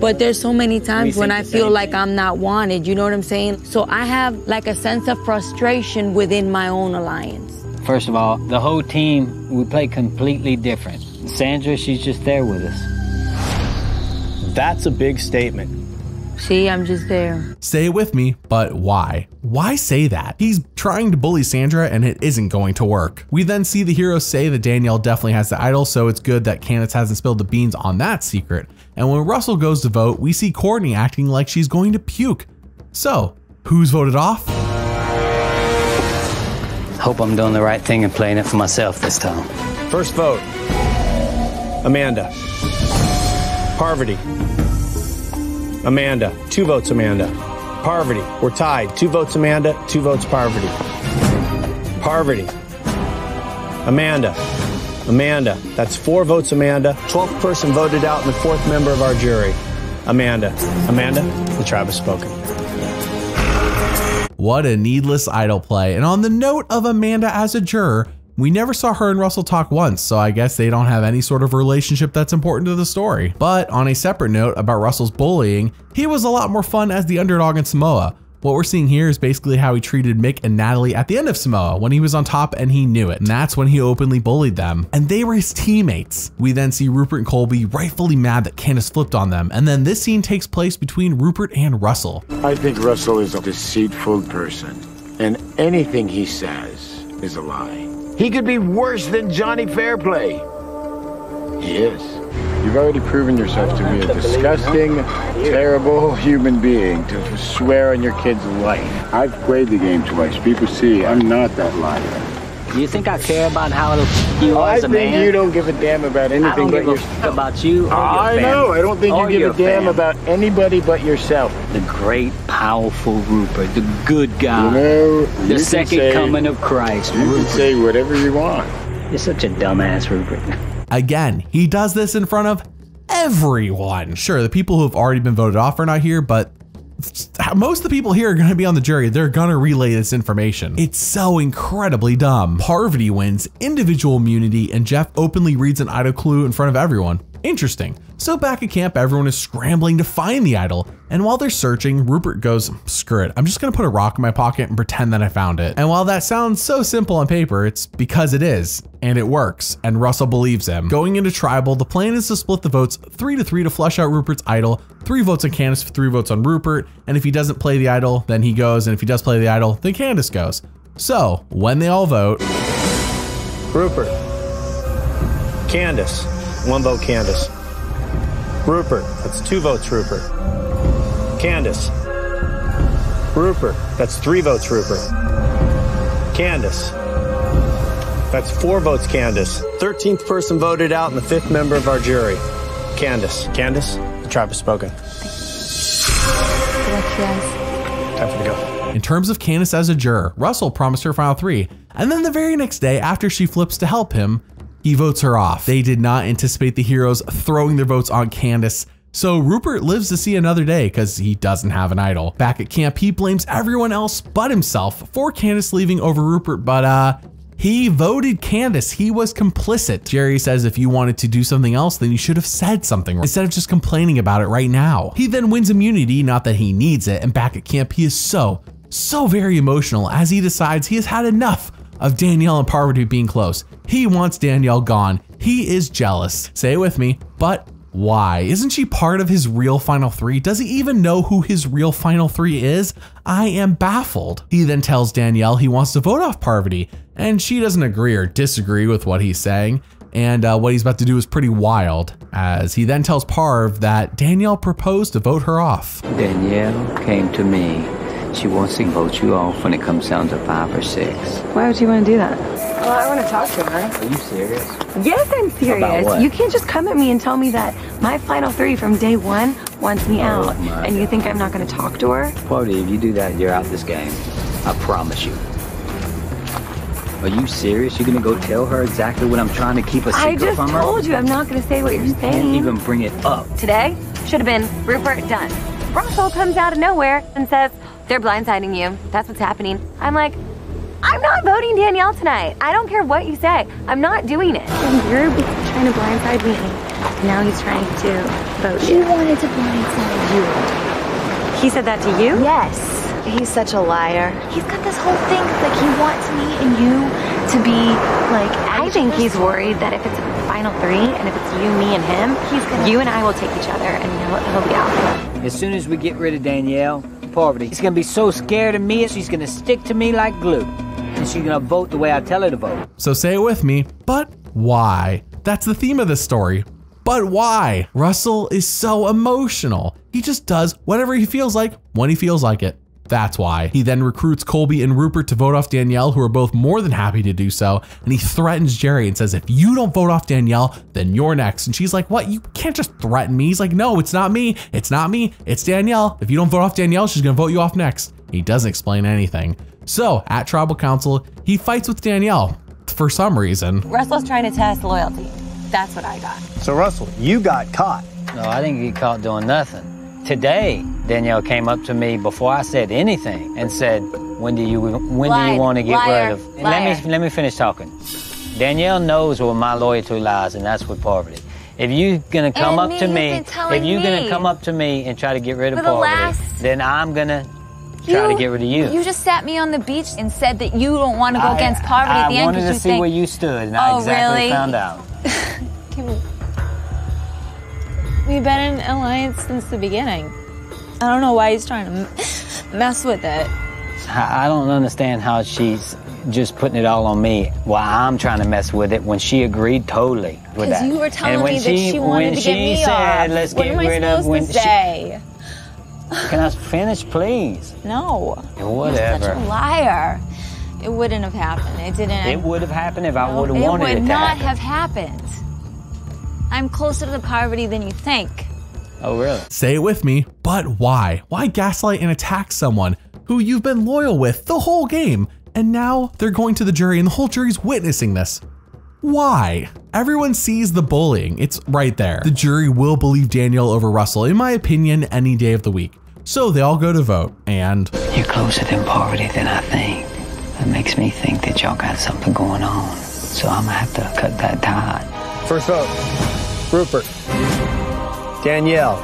Speaker 16: But there's so many times when I feel like I'm not wanted, you know what I'm saying? So I have like a sense of frustration within my own alliance.
Speaker 2: First of all, the whole team, we play completely different. Sandra, she's just there with us.
Speaker 11: That's a big statement.
Speaker 16: See, I'm just there.
Speaker 3: Say it with me, but why? Why say that? He's trying to bully Sandra and it isn't going to work. We then see the heroes say that Danielle definitely has the idol, so it's good that Candice hasn't spilled the beans on that secret. And when Russell goes to vote, we see Courtney acting like she's going to puke. So, who's voted off?
Speaker 2: Hope I'm doing the right thing and playing it for myself this time.
Speaker 11: First vote Amanda. Parvati. Amanda. Two votes, Amanda. Parvati. We're tied. Two votes, Amanda. Two votes, Parvati. Parvati. Amanda. Amanda. That's four votes, Amanda. 12th person voted out and the fourth member of our jury. Amanda. Amanda, the tribe has spoken.
Speaker 3: What a needless idol play. And on the note of Amanda as a juror, we never saw her and Russell talk once, so I guess they don't have any sort of relationship that's important to the story. But on a separate note about Russell's bullying, he was a lot more fun as the underdog in Samoa. What we're seeing here is basically how he treated Mick and Natalie at the end of Samoa when he was on top and he knew it. And that's when he openly bullied them. And they were his teammates. We then see Rupert and Colby rightfully mad that Candice flipped on them. And then this scene takes place between Rupert and Russell.
Speaker 13: I think Russell is a deceitful person, and anything he says is a lie. He could be worse than Johnny Fairplay. He is.
Speaker 17: You've already proven yourself to be a disgusting, terrible human being to swear on your kid's life. I've played the game twice. People see I'm not that liar.
Speaker 2: Do you think I care about how you are
Speaker 17: I
Speaker 2: as a man?
Speaker 17: I think you don't give a damn about anything
Speaker 2: I don't
Speaker 17: but
Speaker 2: give a
Speaker 17: yourself.
Speaker 2: about you or your
Speaker 17: I know. I don't think you give a damn
Speaker 2: family.
Speaker 17: about anybody but yourself.
Speaker 2: The great, powerful Rupert, the good guy,
Speaker 17: You know,
Speaker 2: the
Speaker 17: can
Speaker 2: second
Speaker 17: say-
Speaker 2: coming of Christ.
Speaker 17: You can say whatever you want.
Speaker 2: You're such a dumbass, Rupert.
Speaker 3: Again, he does this in front of everyone. Sure, the people who have already been voted off are not here, but most of the people here are going to be on the jury. They're going to relay this information. It's so incredibly dumb. Parvati wins individual immunity, and Jeff openly reads an idol clue in front of everyone. Interesting. So back at camp, everyone is scrambling to find the idol, and while they're searching, Rupert goes, screw it, I'm just gonna put a rock in my pocket and pretend that I found it. And while that sounds so simple on paper, it's because it is, and it works, and Russell believes him. Going into tribal, the plan is to split the votes three to three to flush out Rupert's idol, three votes on Candice, three votes on Rupert, and if he doesn't play the idol, then he goes, and if he does play the idol, then Candice goes. So, when they all vote,
Speaker 11: Rupert. Candice. One vote, Candice. Rupert. That's two votes, Rupert. Candice. Rupert. That's three votes, Rupert. Candice. That's four votes, Candice. 13th person voted out and the fifth member of our jury. Candice. Candice, the tribe has spoken. Time for the go.
Speaker 3: In terms of Candice as a juror, Russell promised her final three, and then the very next day, after she flips to help him, he votes her off. They did not anticipate the heroes throwing their votes on Candice, so Rupert lives to see another day because he doesn't have an idol. Back at camp, he blames everyone else but himself for Candice leaving over Rupert, but uh, he voted Candice. He was complicit. Jerri says if you wanted to do something else, then you should have said something instead of just complaining about it right now. He then wins immunity, not that he needs it, and back at camp, he is so, so very emotional as he decides he has had enough of Danielle and Parvati being close. He wants Danielle gone. He is jealous. Say it with me, but why? Isn't she part of his real final three? Does he even know who his real final three is? I am baffled. He then tells Danielle he wants to vote off Parvati, and she doesn't agree or disagree with what he's saying. And uh, what he's about to do is pretty wild, as he then tells Parv that Danielle proposed to vote her off.
Speaker 2: Danielle came to me. She wants to vote you off when it comes down to five or six.
Speaker 8: Why would you want to do that?
Speaker 12: Well, I want to talk to her.
Speaker 2: Are you serious?
Speaker 8: Yes, I'm
Speaker 2: About
Speaker 8: serious.
Speaker 2: what?
Speaker 8: You can't just come at me and tell me that my final three from day one wants me oh, out,
Speaker 2: Oh my
Speaker 8: and you think I'm not going to talk to her?
Speaker 2: Party, if you do that, you're out this game. I promise you. Are you serious? You're gonna go tell her exactly what I'm trying to keep a secret from her?
Speaker 8: I just told you I'm not going to say what you're saying.
Speaker 2: Can't even bring it up.
Speaker 8: Today should have been Rupert done. Russell comes out of nowhere and says, They're blindsiding you. That's what's happening. I'm like, I'm not voting Danielle tonight. I don't care what you say. I'm not doing it.
Speaker 12: And you're trying to blindside me. Now he's trying to vote
Speaker 7: He
Speaker 12: you.
Speaker 7: wanted to blindside you.
Speaker 8: He said that to you?
Speaker 7: Yes.
Speaker 12: He's such a liar.
Speaker 7: He's got this whole thing like he wants me and you to be like.
Speaker 8: I think he's worried that if it's a final three and if it's you, me, and him, he's gonna. You and I will take each other, and he'll, he'll be out.
Speaker 2: As soon as we get rid of Danielle, Parvati, she's gonna be so scared of me, she's gonna stick to me like glue. And she's gonna vote the way I tell her to vote.
Speaker 3: So say it with me, but why? That's the theme of this story. But why? Russell is so emotional. He just does whatever he feels like when he feels like it. That's why. He then recruits Colby and Rupert to vote off Danielle, who are both more than happy to do so. And he threatens Jerri and says, If you don't vote off Danielle, then you're next. And she's like, What? You can't just threaten me. He's like, No, it's not me. It's not me. It's Danielle. If you don't vote off Danielle, she's going to vote you off next. He doesn't explain anything. So at Tribal Council, he fights with Danielle for some reason.
Speaker 7: Russell's trying to test loyalty. That's what I got.
Speaker 11: So, Russell, you got caught.
Speaker 2: No, I didn't get caught doing nothing. Today, Danielle came up to me before I said anything and said, "When do you when do you want to get
Speaker 7: Liar.
Speaker 2: rid of?"
Speaker 7: Liar.
Speaker 2: Let me let me finish talking. Danielle knows where my loyalty lies, and that's with Parvati. If you're gonna come
Speaker 7: And
Speaker 2: up
Speaker 7: me,
Speaker 2: to me, if you're
Speaker 7: me.
Speaker 2: gonna come up to me and try to get rid of
Speaker 7: For the
Speaker 2: Parvati,
Speaker 7: last-
Speaker 2: then I'm gonna try to get rid of you.
Speaker 7: You just sat me on the beach and said that you don't want to go
Speaker 2: I-
Speaker 7: against Parvati
Speaker 2: I
Speaker 7: at the end
Speaker 2: I
Speaker 7: wanted
Speaker 2: to
Speaker 7: you
Speaker 2: see
Speaker 7: think.
Speaker 2: where you stood, and I
Speaker 7: Oh,
Speaker 2: exactly
Speaker 7: really?
Speaker 2: found out.
Speaker 16: We've been in alliance since the beginning. I don't know why he's trying to m- mess with it.
Speaker 2: I I don't understand how she's just putting it all on me while I'm trying to mess with it when she agreed totally with that.
Speaker 16: you were telling me that she wanted to
Speaker 2: she
Speaker 16: get me
Speaker 2: said,
Speaker 16: off.
Speaker 2: Let's
Speaker 16: what
Speaker 2: get
Speaker 16: am I
Speaker 2: rid of
Speaker 16: supposed
Speaker 2: when
Speaker 16: to
Speaker 2: she-
Speaker 16: say?
Speaker 2: Can I finish, please?
Speaker 16: No.
Speaker 2: Whatever.
Speaker 16: You're such a liar. It wouldn't have happened. It didn't.
Speaker 2: It would have happened if I would have
Speaker 16: it
Speaker 2: wanted
Speaker 16: would
Speaker 2: it to
Speaker 16: not
Speaker 2: happen.
Speaker 16: have happened. I'm closer to the Parvati than you think.
Speaker 2: Oh, really?
Speaker 3: Say it with me, but why? Why gaslight and attack someone who you've been loyal with the whole game? And now they're going to the jury and the whole jury's witnessing this. Why? Everyone sees the bullying. It's right there. The jury will believe Danielle over Russell, in my opinion, any day of the week. So they all go to vote, and
Speaker 2: You're closer than Parvati than I think. That makes me think that y'all got something going on. So I'm gonna have to cut that tie.
Speaker 11: First vote Rupert. Danielle.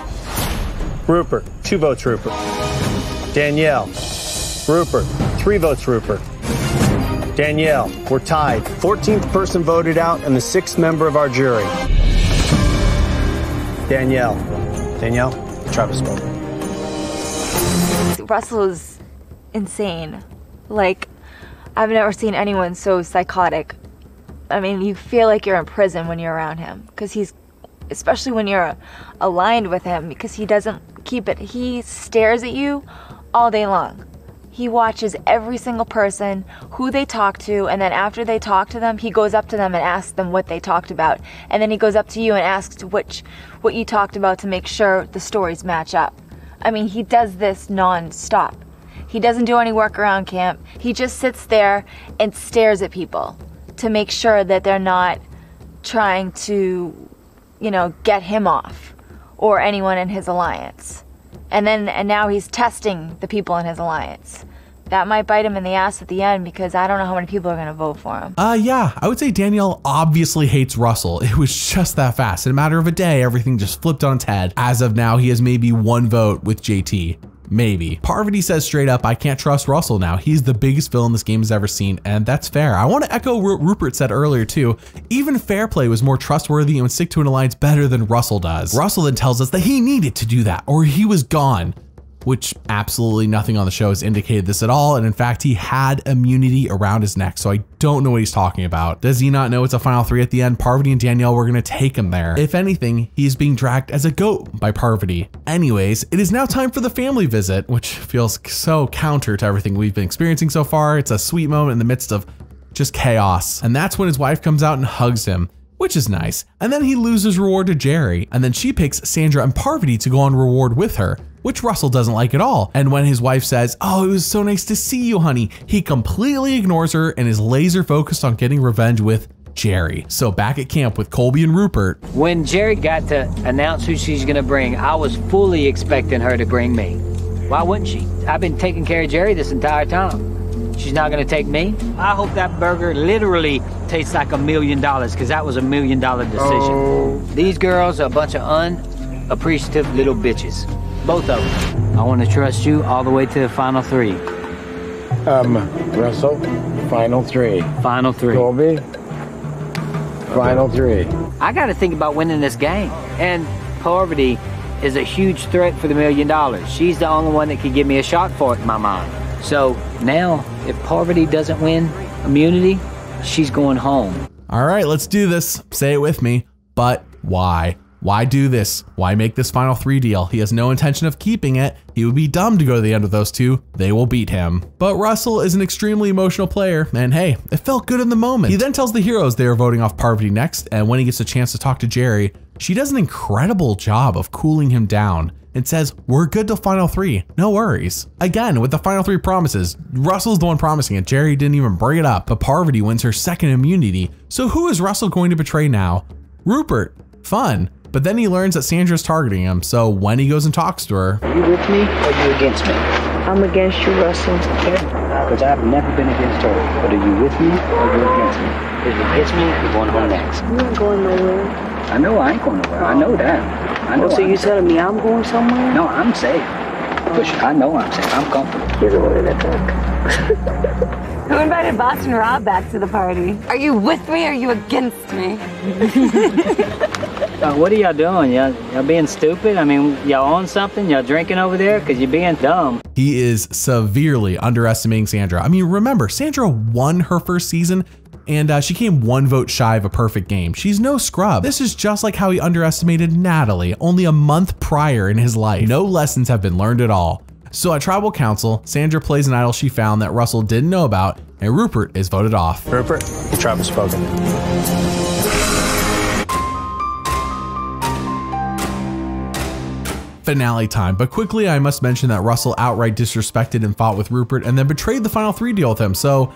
Speaker 11: Rupert. Two votes, Rupert. Danielle. Rupert. Three votes, Rupert. Danielle. We're tied. 14th person voted out and the sixth member of our jury. Danielle. Danielle. Travis vote.
Speaker 7: Russell is insane. Like, I've never seen anyone so psychotic. I mean, you feel like you're in prison when you're around him because he's, especially when you're aligned with him, because he doesn't keep it. He stares at you all day long. He watches every single person, who they talk to, and then after they talk to them, he goes up to them and asks them what they talked about. And then he goes up to you and asks which what you talked about to make sure the stories match up. I mean, he does this non-stop. He doesn't do any work around camp. He just sits there and stares at people to make sure that they're not trying to, you know, get him off or anyone in his alliance. And then and now he's testing the people in his alliance. That might bite him in the ass at the end because I don't know how many people are going to vote for him.
Speaker 3: Uh, yeah, I would say Danielle obviously hates Russell. It was just that fast. In a matter of a day, everything just flipped on its head. As of now, he has maybe one vote with JT. Maybe. Parvati says straight up, I can't trust Russell now. He's the biggest villain this game has ever seen, and that's fair. I want to echo what Rupert said earlier, too. Even Fairplay was more trustworthy and would stick to an alliance better than Russell does. Russell then tells us that he needed to do that, or he was gone which absolutely nothing on the show has indicated this at all. And in fact, he had immunity around his neck. So I don't know what he's talking about. Does he not know it's a final three at the end? Parvati and Danielle were going to take him there. If anything, he's being dragged as a goat by Parvati. Anyways, it is now time for the family visit, which feels so counter to everything we've been experiencing so far. It's a sweet moment in the midst of just chaos. And that's when his wife comes out and hugs him which is nice. And then he loses reward to Jerri, and then she picks Sandra and Parvati to go on reward with her, which Russell doesn't like at all. And when his wife says, Oh, it was so nice to see you, honey, he completely ignores her and is laser focused on getting revenge with Jerri. So back at camp with Colby and Rupert,
Speaker 2: When Jerri got to announce who she's gonna bring, I was fully expecting her to bring me. Why wouldn't she? I've been taking care of Jerri this entire time. She's not gonna take me. I hope that burger literally tastes like a million dollars, because that was a million dollar decision. These girls are a bunch of unappreciative little bitches. Both of them. I wanna trust you all the way to the final three.
Speaker 17: Um, Russell, final three.
Speaker 2: Final three.
Speaker 17: Colby, final three.
Speaker 2: I got to think about winning this game. And Parvati is a huge threat for the million dollars. She's the only one that could give me a shot for it in my mind. So now, if Parvati doesn't win immunity, she's going home.
Speaker 3: All right, let's do this. Say it with me. But why? Why do this? Why make this final three deal? He has no intention of keeping it. He would be dumb to go to the end with those two. They will beat him. But Russell is an extremely emotional player, and hey, it felt good in the moment. He then tells the heroes they are voting off Parvati next, and when he gets a chance to talk to Jerri, she does an incredible job of cooling him down and says, We're good till final three, no worries. Again, with the final three promises, Russell's the one promising it. Jerri didn't even bring it up, but Parvati wins her second immunity. So who is Russell going to betray now? Rupert. Fun. But then he learns that Sandra's targeting him, so when he goes and talks to her,
Speaker 2: Are you with me or are you against me?
Speaker 16: I'm against you, Russell.
Speaker 2: Because I've never been against her. But are you with me or are you against me? If you're against me, you're going home next.
Speaker 16: You ain't going nowhere.
Speaker 2: I know I ain't going nowhere. I know that. I oh, know.
Speaker 16: Oh, so you
Speaker 2: safe.
Speaker 16: telling me I'm going somewhere?
Speaker 2: No, I'm safe. Push. I know I'm safe. I'm comfortable.
Speaker 16: He's a word attack.
Speaker 8: Who invited Boston Rob back to the party? Are you with me or are you against me?
Speaker 2: Uh, what are y'all doing? Y'all, y'all being stupid? I mean, y'all on something? Y'all drinking over there? Because you're being dumb.
Speaker 3: he is severely underestimating Sandra. I mean, remember, Sandra won her first season and uh, she came one vote shy of a perfect game. She's no scrub. This is just like how he underestimated Natalie only a month prior in his life. No lessons have been learned at all. So at Tribal Council, Sandra plays an idol she found that Russell didn't know about, and Rupert is voted off.
Speaker 11: Rupert, the tribe has spoken.
Speaker 3: finale time, but quickly I must mention that Russell outright disrespected and fought with Rupert and then betrayed the final three deal with him, so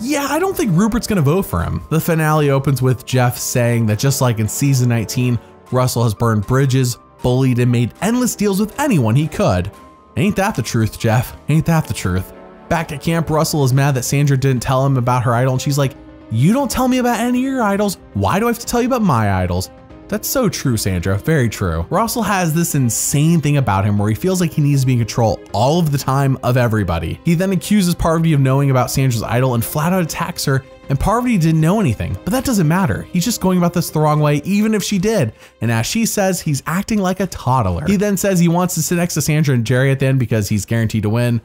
Speaker 3: yeah, I don't think Rupert's gonna vote for him. The finale opens with Jeff saying that just like in season 19, Russell has burned bridges, bullied, and made endless deals with anyone he could. Ain't that the truth, Jeff? Ain't that the truth? Back at camp, Russell is mad that Sandra didn't tell him about her idol, and she's like, You don't tell me about any of your idols. Why do I have to tell you about my idols? That's so true, Sandra. Very true. Russell has this insane thing about him where he feels like he needs to be in control all of the time of everybody. He then accuses Parvati of knowing about Sandra's idol and flat out attacks her, and Parvati didn't know anything. But that doesn't matter. He's just going about this the wrong way, even if she did. And as she says, he's acting like a toddler. He then says he wants to sit next to Sandra and Jerri at the end because he's guaranteed to win.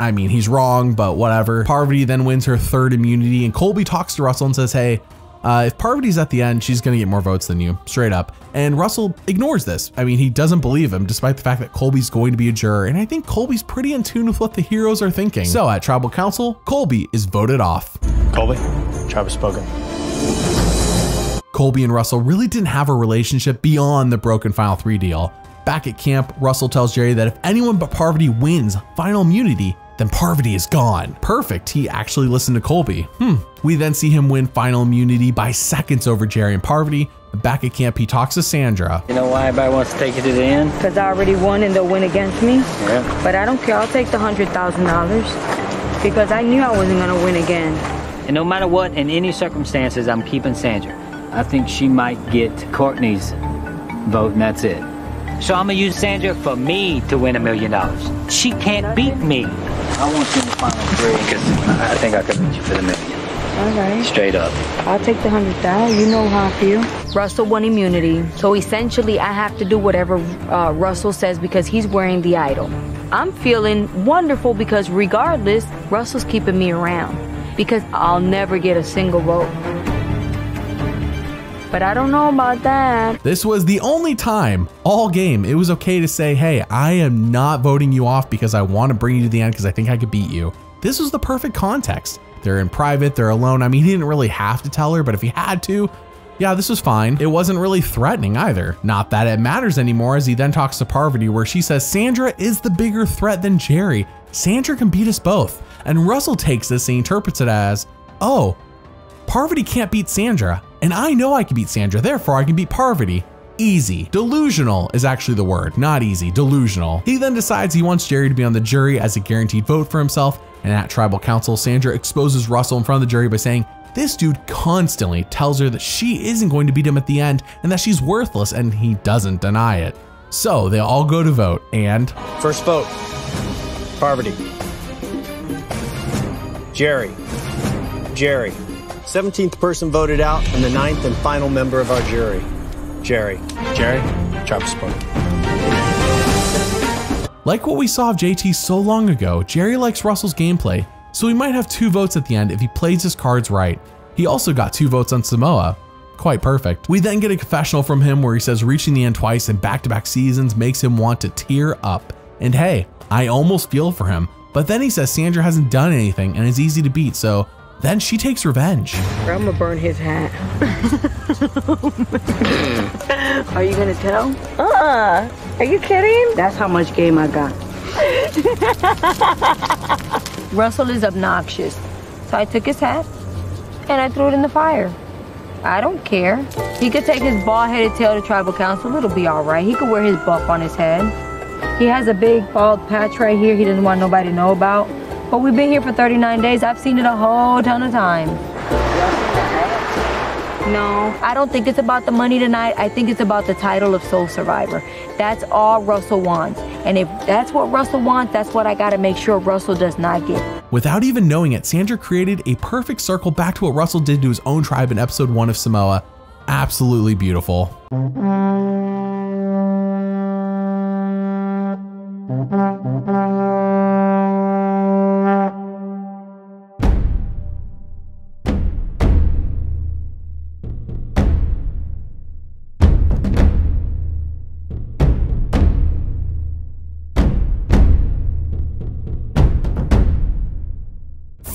Speaker 3: I mean, he's wrong, but whatever. Parvati then wins her third immunity, and Colby talks to Russell and says, Hey, uh, if Parvati's at the end, she's going to get more votes than you, straight up. And Russell ignores this. I mean, he doesn't believe him, despite the fact that Colby's going to be a juror. And I think Colby's pretty in tune with what the heroes are thinking. So at Tribal Council, Colby is voted off.
Speaker 11: Colby, tribe has spoken.
Speaker 3: Colby and Russell really didn't have a relationship beyond the broken Final 3 deal. Back at camp, Russell tells Jerri that if anyone but Parvati wins final immunity, then Parvati is gone. Perfect, he actually listened to Colby. Hmm. We then see him win final immunity by seconds over Jerri and Parvati. Back at camp, he talks to Sandra.
Speaker 2: You know why everybody wants to take you to the end?
Speaker 16: Because I already won and they'll win against me.
Speaker 2: Yeah.
Speaker 16: But I don't care. I'll take the $100,000 because I knew I wasn't going to win again.
Speaker 2: And no matter what, in any circumstances, I'm keeping Sandra. I think she might get Courtney's vote, and that's it. So I'm gonna use Sandra for me to win a million dollars. She can't beat me. I want you in the final three because I think I can beat you for the million.
Speaker 16: All right.
Speaker 2: Straight up.
Speaker 16: I'll take the 100000 You know how I feel. Russell won immunity. So essentially, I have to do whatever uh, Russell says because he's wearing the idol. I'm feeling wonderful because regardless, Russell's keeping me around because I'll never get a single vote. But I don't know about that.
Speaker 3: This was the only time all game it was okay to say, hey, I am not voting you off because I want to bring you to the end because I think I could beat you. This was the perfect context. They're in private, they're alone. I mean, he didn't really have to tell her, but if he had to, yeah, this was fine. It wasn't really threatening either. Not that it matters anymore as he then talks to Parvati where she says Sandra is the bigger threat than Jerri. Sandra can beat us both. And Russell takes this and interprets it as, oh, Parvati can't beat Sandra, and I know I can beat Sandra, therefore I can beat Parvati. Easy. Delusional is actually the word, not easy, delusional. He then decides he wants Jerri to be on the jury as a guaranteed vote for himself, and at Tribal Council, Sandra exposes Russell in front of the jury by saying, this dude constantly tells her that she isn't going to beat him at the end and that she's worthless, and he doesn't deny it. So they all go to vote, and
Speaker 11: First vote, Parvati. Jerri. Jerri. 17th person voted out and the ninth and final member of our jury. Jerri. Jerri, drop a.
Speaker 3: Like what we saw of JT so long ago, Jerri likes Russell's gameplay, so he might have two votes at the end if he plays his cards right. He also got two votes on Samoa. Quite perfect. We then get a confessional from him where he says reaching the end twice in back to back seasons makes him want to tear up. And hey, I almost feel for him. But then he says Sandra hasn't done anything and is easy to beat, so then she takes revenge.
Speaker 16: I'm gonna burn his hat. Are you gonna tell? Uh, are you kidding? That's how much game I got. Russell is obnoxious. So I took his hat and I threw it in the fire. I don't care. He could take his bald-headed tail to tribal council. It'll be all right. He could wear his buff on his head. He has a big bald patch right here he doesn't want nobody to know about. But we've been here for 39 days. I've seen it a whole ton of times. No, I don't think it's about the money tonight. I think it's about the title of Sole Survivor. That's all Russell wants. And if that's what Russell wants, that's what I gotta make sure Russell does not get.
Speaker 3: Without even knowing it, Sandra created a perfect circle back to what Russell did to his own tribe in episode 1 of Samoa. Absolutely beautiful.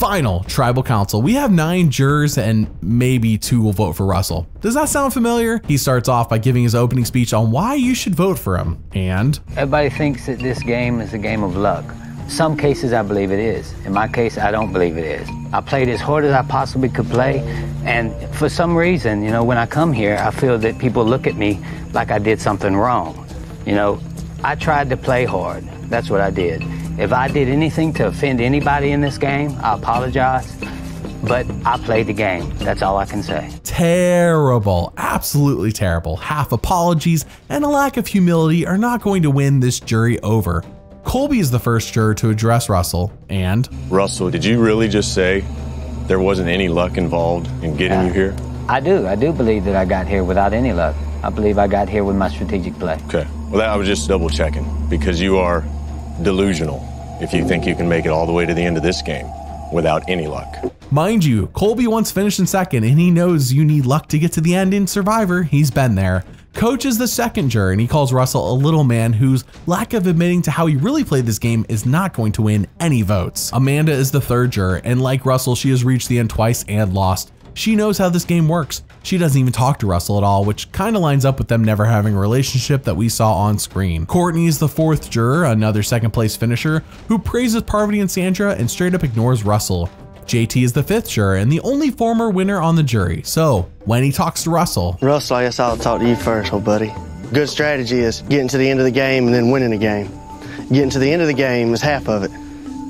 Speaker 3: Final tribal council. We have nine jurors and maybe two will vote for Russell. Does that sound familiar? He starts off by giving his opening speech on why you should vote for him. And
Speaker 2: Everybody thinks that this game is a game of luck. Some cases I believe it is. In my case, I don't believe it is. I played as hard as I possibly could play, and for some reason, you know, when I come here, I feel that people look at me like I did something wrong. You know, I tried to play hard. That's what I did. If I did anything to offend anybody in this game, I apologize. But I played the game. That's all I can say.
Speaker 3: terrible, absolutely terrible. Half apologies and a lack of humility are not going to win this jury over. Colby is the first juror to address Russell, and
Speaker 18: Russell, did you really just say there wasn't any luck involved in getting you uh, here?
Speaker 2: I do. I do believe that I got here without any luck. I believe I got here with my strategic play.
Speaker 18: Okay. Well, that I was just double checking because you are delusional if you think you can make it all the way to the end of this game without any luck.
Speaker 3: Mind you, Colby once finished in second and he knows you need luck to get to the end in Survivor. He's been there. Coach is the second juror and he calls Russell a little man whose lack of admitting to how he really played this game is not going to win any votes. Amanda is the third juror and like Russell, she has reached the end twice and lost. She knows how this game works. She doesn't even talk to Russell at all, which kind of lines up with them never having a relationship that we saw on screen. Courtney is the fourth juror, another second place finisher, who praises Parvati and Sandra and straight up ignores Russell. JT is the fifth juror and the only former winner on the jury. So when he talks to Russell,
Speaker 15: Russell, I guess I'll talk to you first, old buddy. Good strategy is getting to the end of the game and then winning the game. Getting to the end of the game is half of it.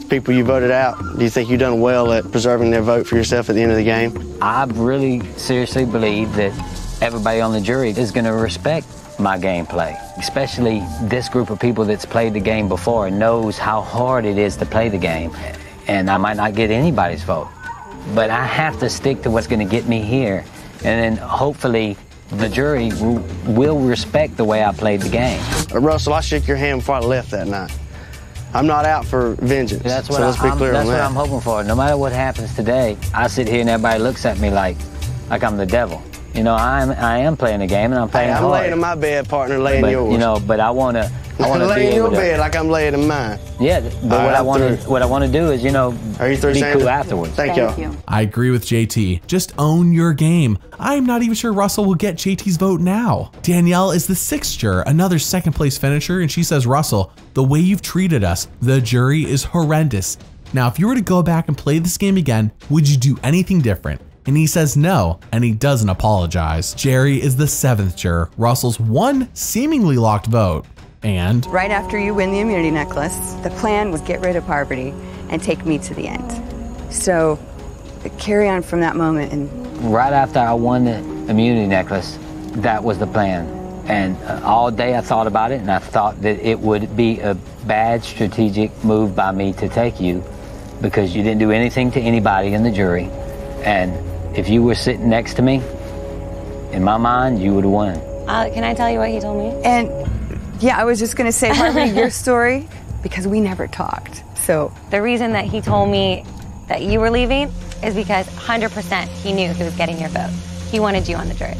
Speaker 15: People you voted out, do you think you've done well at preserving their vote for yourself at the end of the game?
Speaker 2: I really seriously believe that everybody on the jury is going to respect my gameplay, especially this group of people that's played the game before and knows how hard it is to play the game. And I might not get anybody's vote, but I have to stick to what's going to get me here. And then hopefully the jury will, will respect the way I played the game.
Speaker 15: Russell, I shook your hand before I left that night. I'm not out for vengeance.
Speaker 2: That's what,
Speaker 15: so
Speaker 2: I, am
Speaker 15: on
Speaker 2: what. I'm hoping for. No matter what happens today, I sit here and everybody looks at me like, like I'm the devil. You know, I'm I am playing the game and I'm playing
Speaker 15: Hey, I'm
Speaker 2: hard.
Speaker 15: laying in my bed, partner, laying
Speaker 2: but,
Speaker 15: yours.
Speaker 2: You know, but I want to. I want to be
Speaker 15: lay in
Speaker 2: able
Speaker 15: your
Speaker 2: to.
Speaker 15: bed like I'm laying in mine.
Speaker 2: Yeah, but
Speaker 15: All
Speaker 2: what
Speaker 15: right,
Speaker 2: I want to what I want to do is, you know,
Speaker 15: Are you through,
Speaker 2: be
Speaker 15: Sandra?
Speaker 2: cool afterwards.
Speaker 15: Thank Thank y'all.
Speaker 3: I agree with JT. Just own your game. I'm not even sure Russell will get JT's vote now. Danielle is the sixth juror, another second place finisher, and she says, Russell, the way you've treated us, the jury is horrendous. Now, if you were to go back and play this game again, would you do anything different? And he says no, and he doesn't apologize. Jerri is the seventh juror, Russell's one seemingly locked vote. And
Speaker 19: Right after you win the immunity necklace, the plan was get rid of Parvati and take me to the end. So carry on from that moment and
Speaker 2: Right after I won the immunity necklace, that was the plan. And uh, all day I thought about it, and I thought that it would be a bad strategic move by me to take you because you didn't do anything to anybody in the jury. And if you were sitting next to me, in my mind, you would have won.
Speaker 8: Uh, can I tell you what he told me?
Speaker 19: And yeah, I was just going to say, Harvey, your story, because we never talked. So
Speaker 8: The reason that he told me that you were leaving is because 100% he knew he was getting your vote. He wanted you on the jury.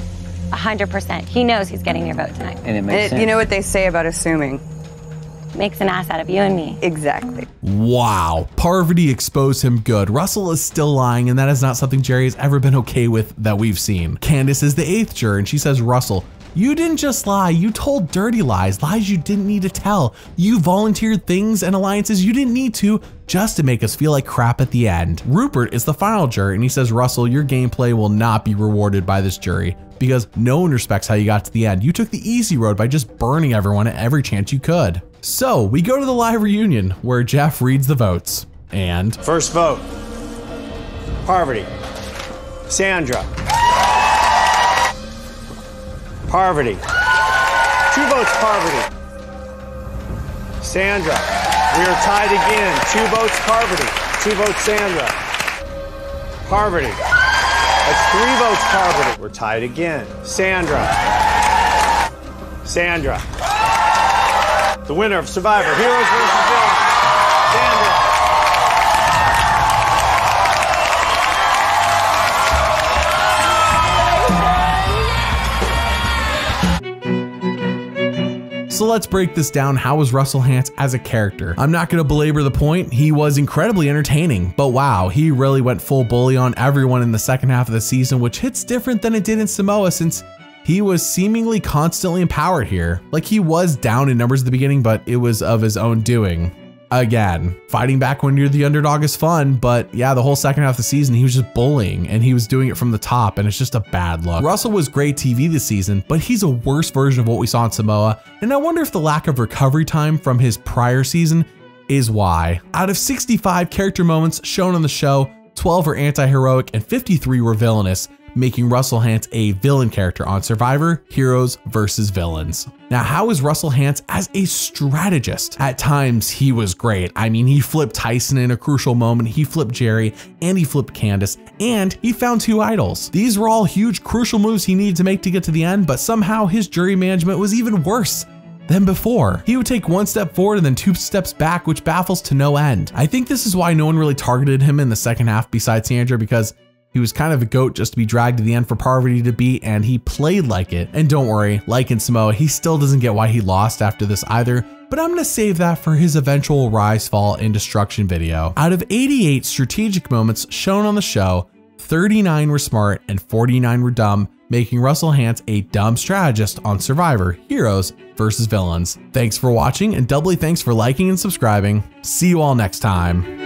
Speaker 8: 100%. He knows he's getting your vote tonight.
Speaker 2: And it makes
Speaker 19: It-
Speaker 2: sense.
Speaker 19: you know what they say about assuming?
Speaker 8: Makes an ass out of you and me.
Speaker 19: Exactly.
Speaker 3: Wow, Parvati exposed him good. Russell is still lying, and that is not something Jerri has ever been okay with that we've seen. Candice is the eighth juror, and she says, Russell, you didn't just lie, you told dirty lies, lies you didn't need to tell. You volunteered things and alliances you didn't need to just to make us feel like crap at the end. Rupert is the final juror, and he says, Russell, your gameplay will not be rewarded by this jury because no one respects how you got to the end. You took the easy road by just burning everyone at every chance you could. So we go to the live reunion where Jeff reads the votes. And
Speaker 11: First vote Parvati. Sandra. Parvati. Two votes, Parvati. Sandra. We are tied again. Two votes, Parvati. Two votes, Sandra. Parvati. That's three votes, Parvati. We're tied again. Sandra. Sandra. The winner of Survivor, Heroes versus
Speaker 3: So let's break this down. How was Russell Hantz as a character? I'm not going to belabor the point. He was incredibly entertaining, but wow, he really went full bully on everyone in the second half of the season, which hits different than it did in Samoa since he was seemingly constantly empowered here. Like he was down in numbers at the beginning, but it was of his own doing. Again, fighting back when you're the underdog is fun, but yeah, the whole second half of the season, he was just bullying and he was doing it from the top, and it's just a bad look. Russell was great TV this season, but he's a worse version of what we saw in Samoa, and I wonder if the lack of recovery time from his prior season is why. Out of 65 character moments shown on the show, 12 were anti heroic and 53 were villainous, making Russell Hantz a villain character on Survivor Heroes versus Villains. Now, how is Russell Hantz as a strategist? At times, he was great. I mean, he flipped Tyson in a crucial moment, he flipped Jerri, and he flipped Candice, and he found two idols. These were all huge, crucial moves he needed to make to get to the end, but somehow his jury management was even worse than before. He would take one step forward and then two steps back, which baffles to no end. I think this is why no one really targeted him in the second half besides Sandra because he was kind of a goat just to be dragged to the end for Parvati to beat, and he played like it. And don't worry, like in Samoa, he still doesn't get why he lost after this either, but I'm gonna save that for his eventual rise, fall, and destruction video. Out of 88 strategic moments shown on the show, 39 were smart and 49 were dumb, making Russell Hantz a dumb strategist on Survivor Heroes versus Villains. Thanks for watching, and doubly thanks for liking and subscribing. See you all next time.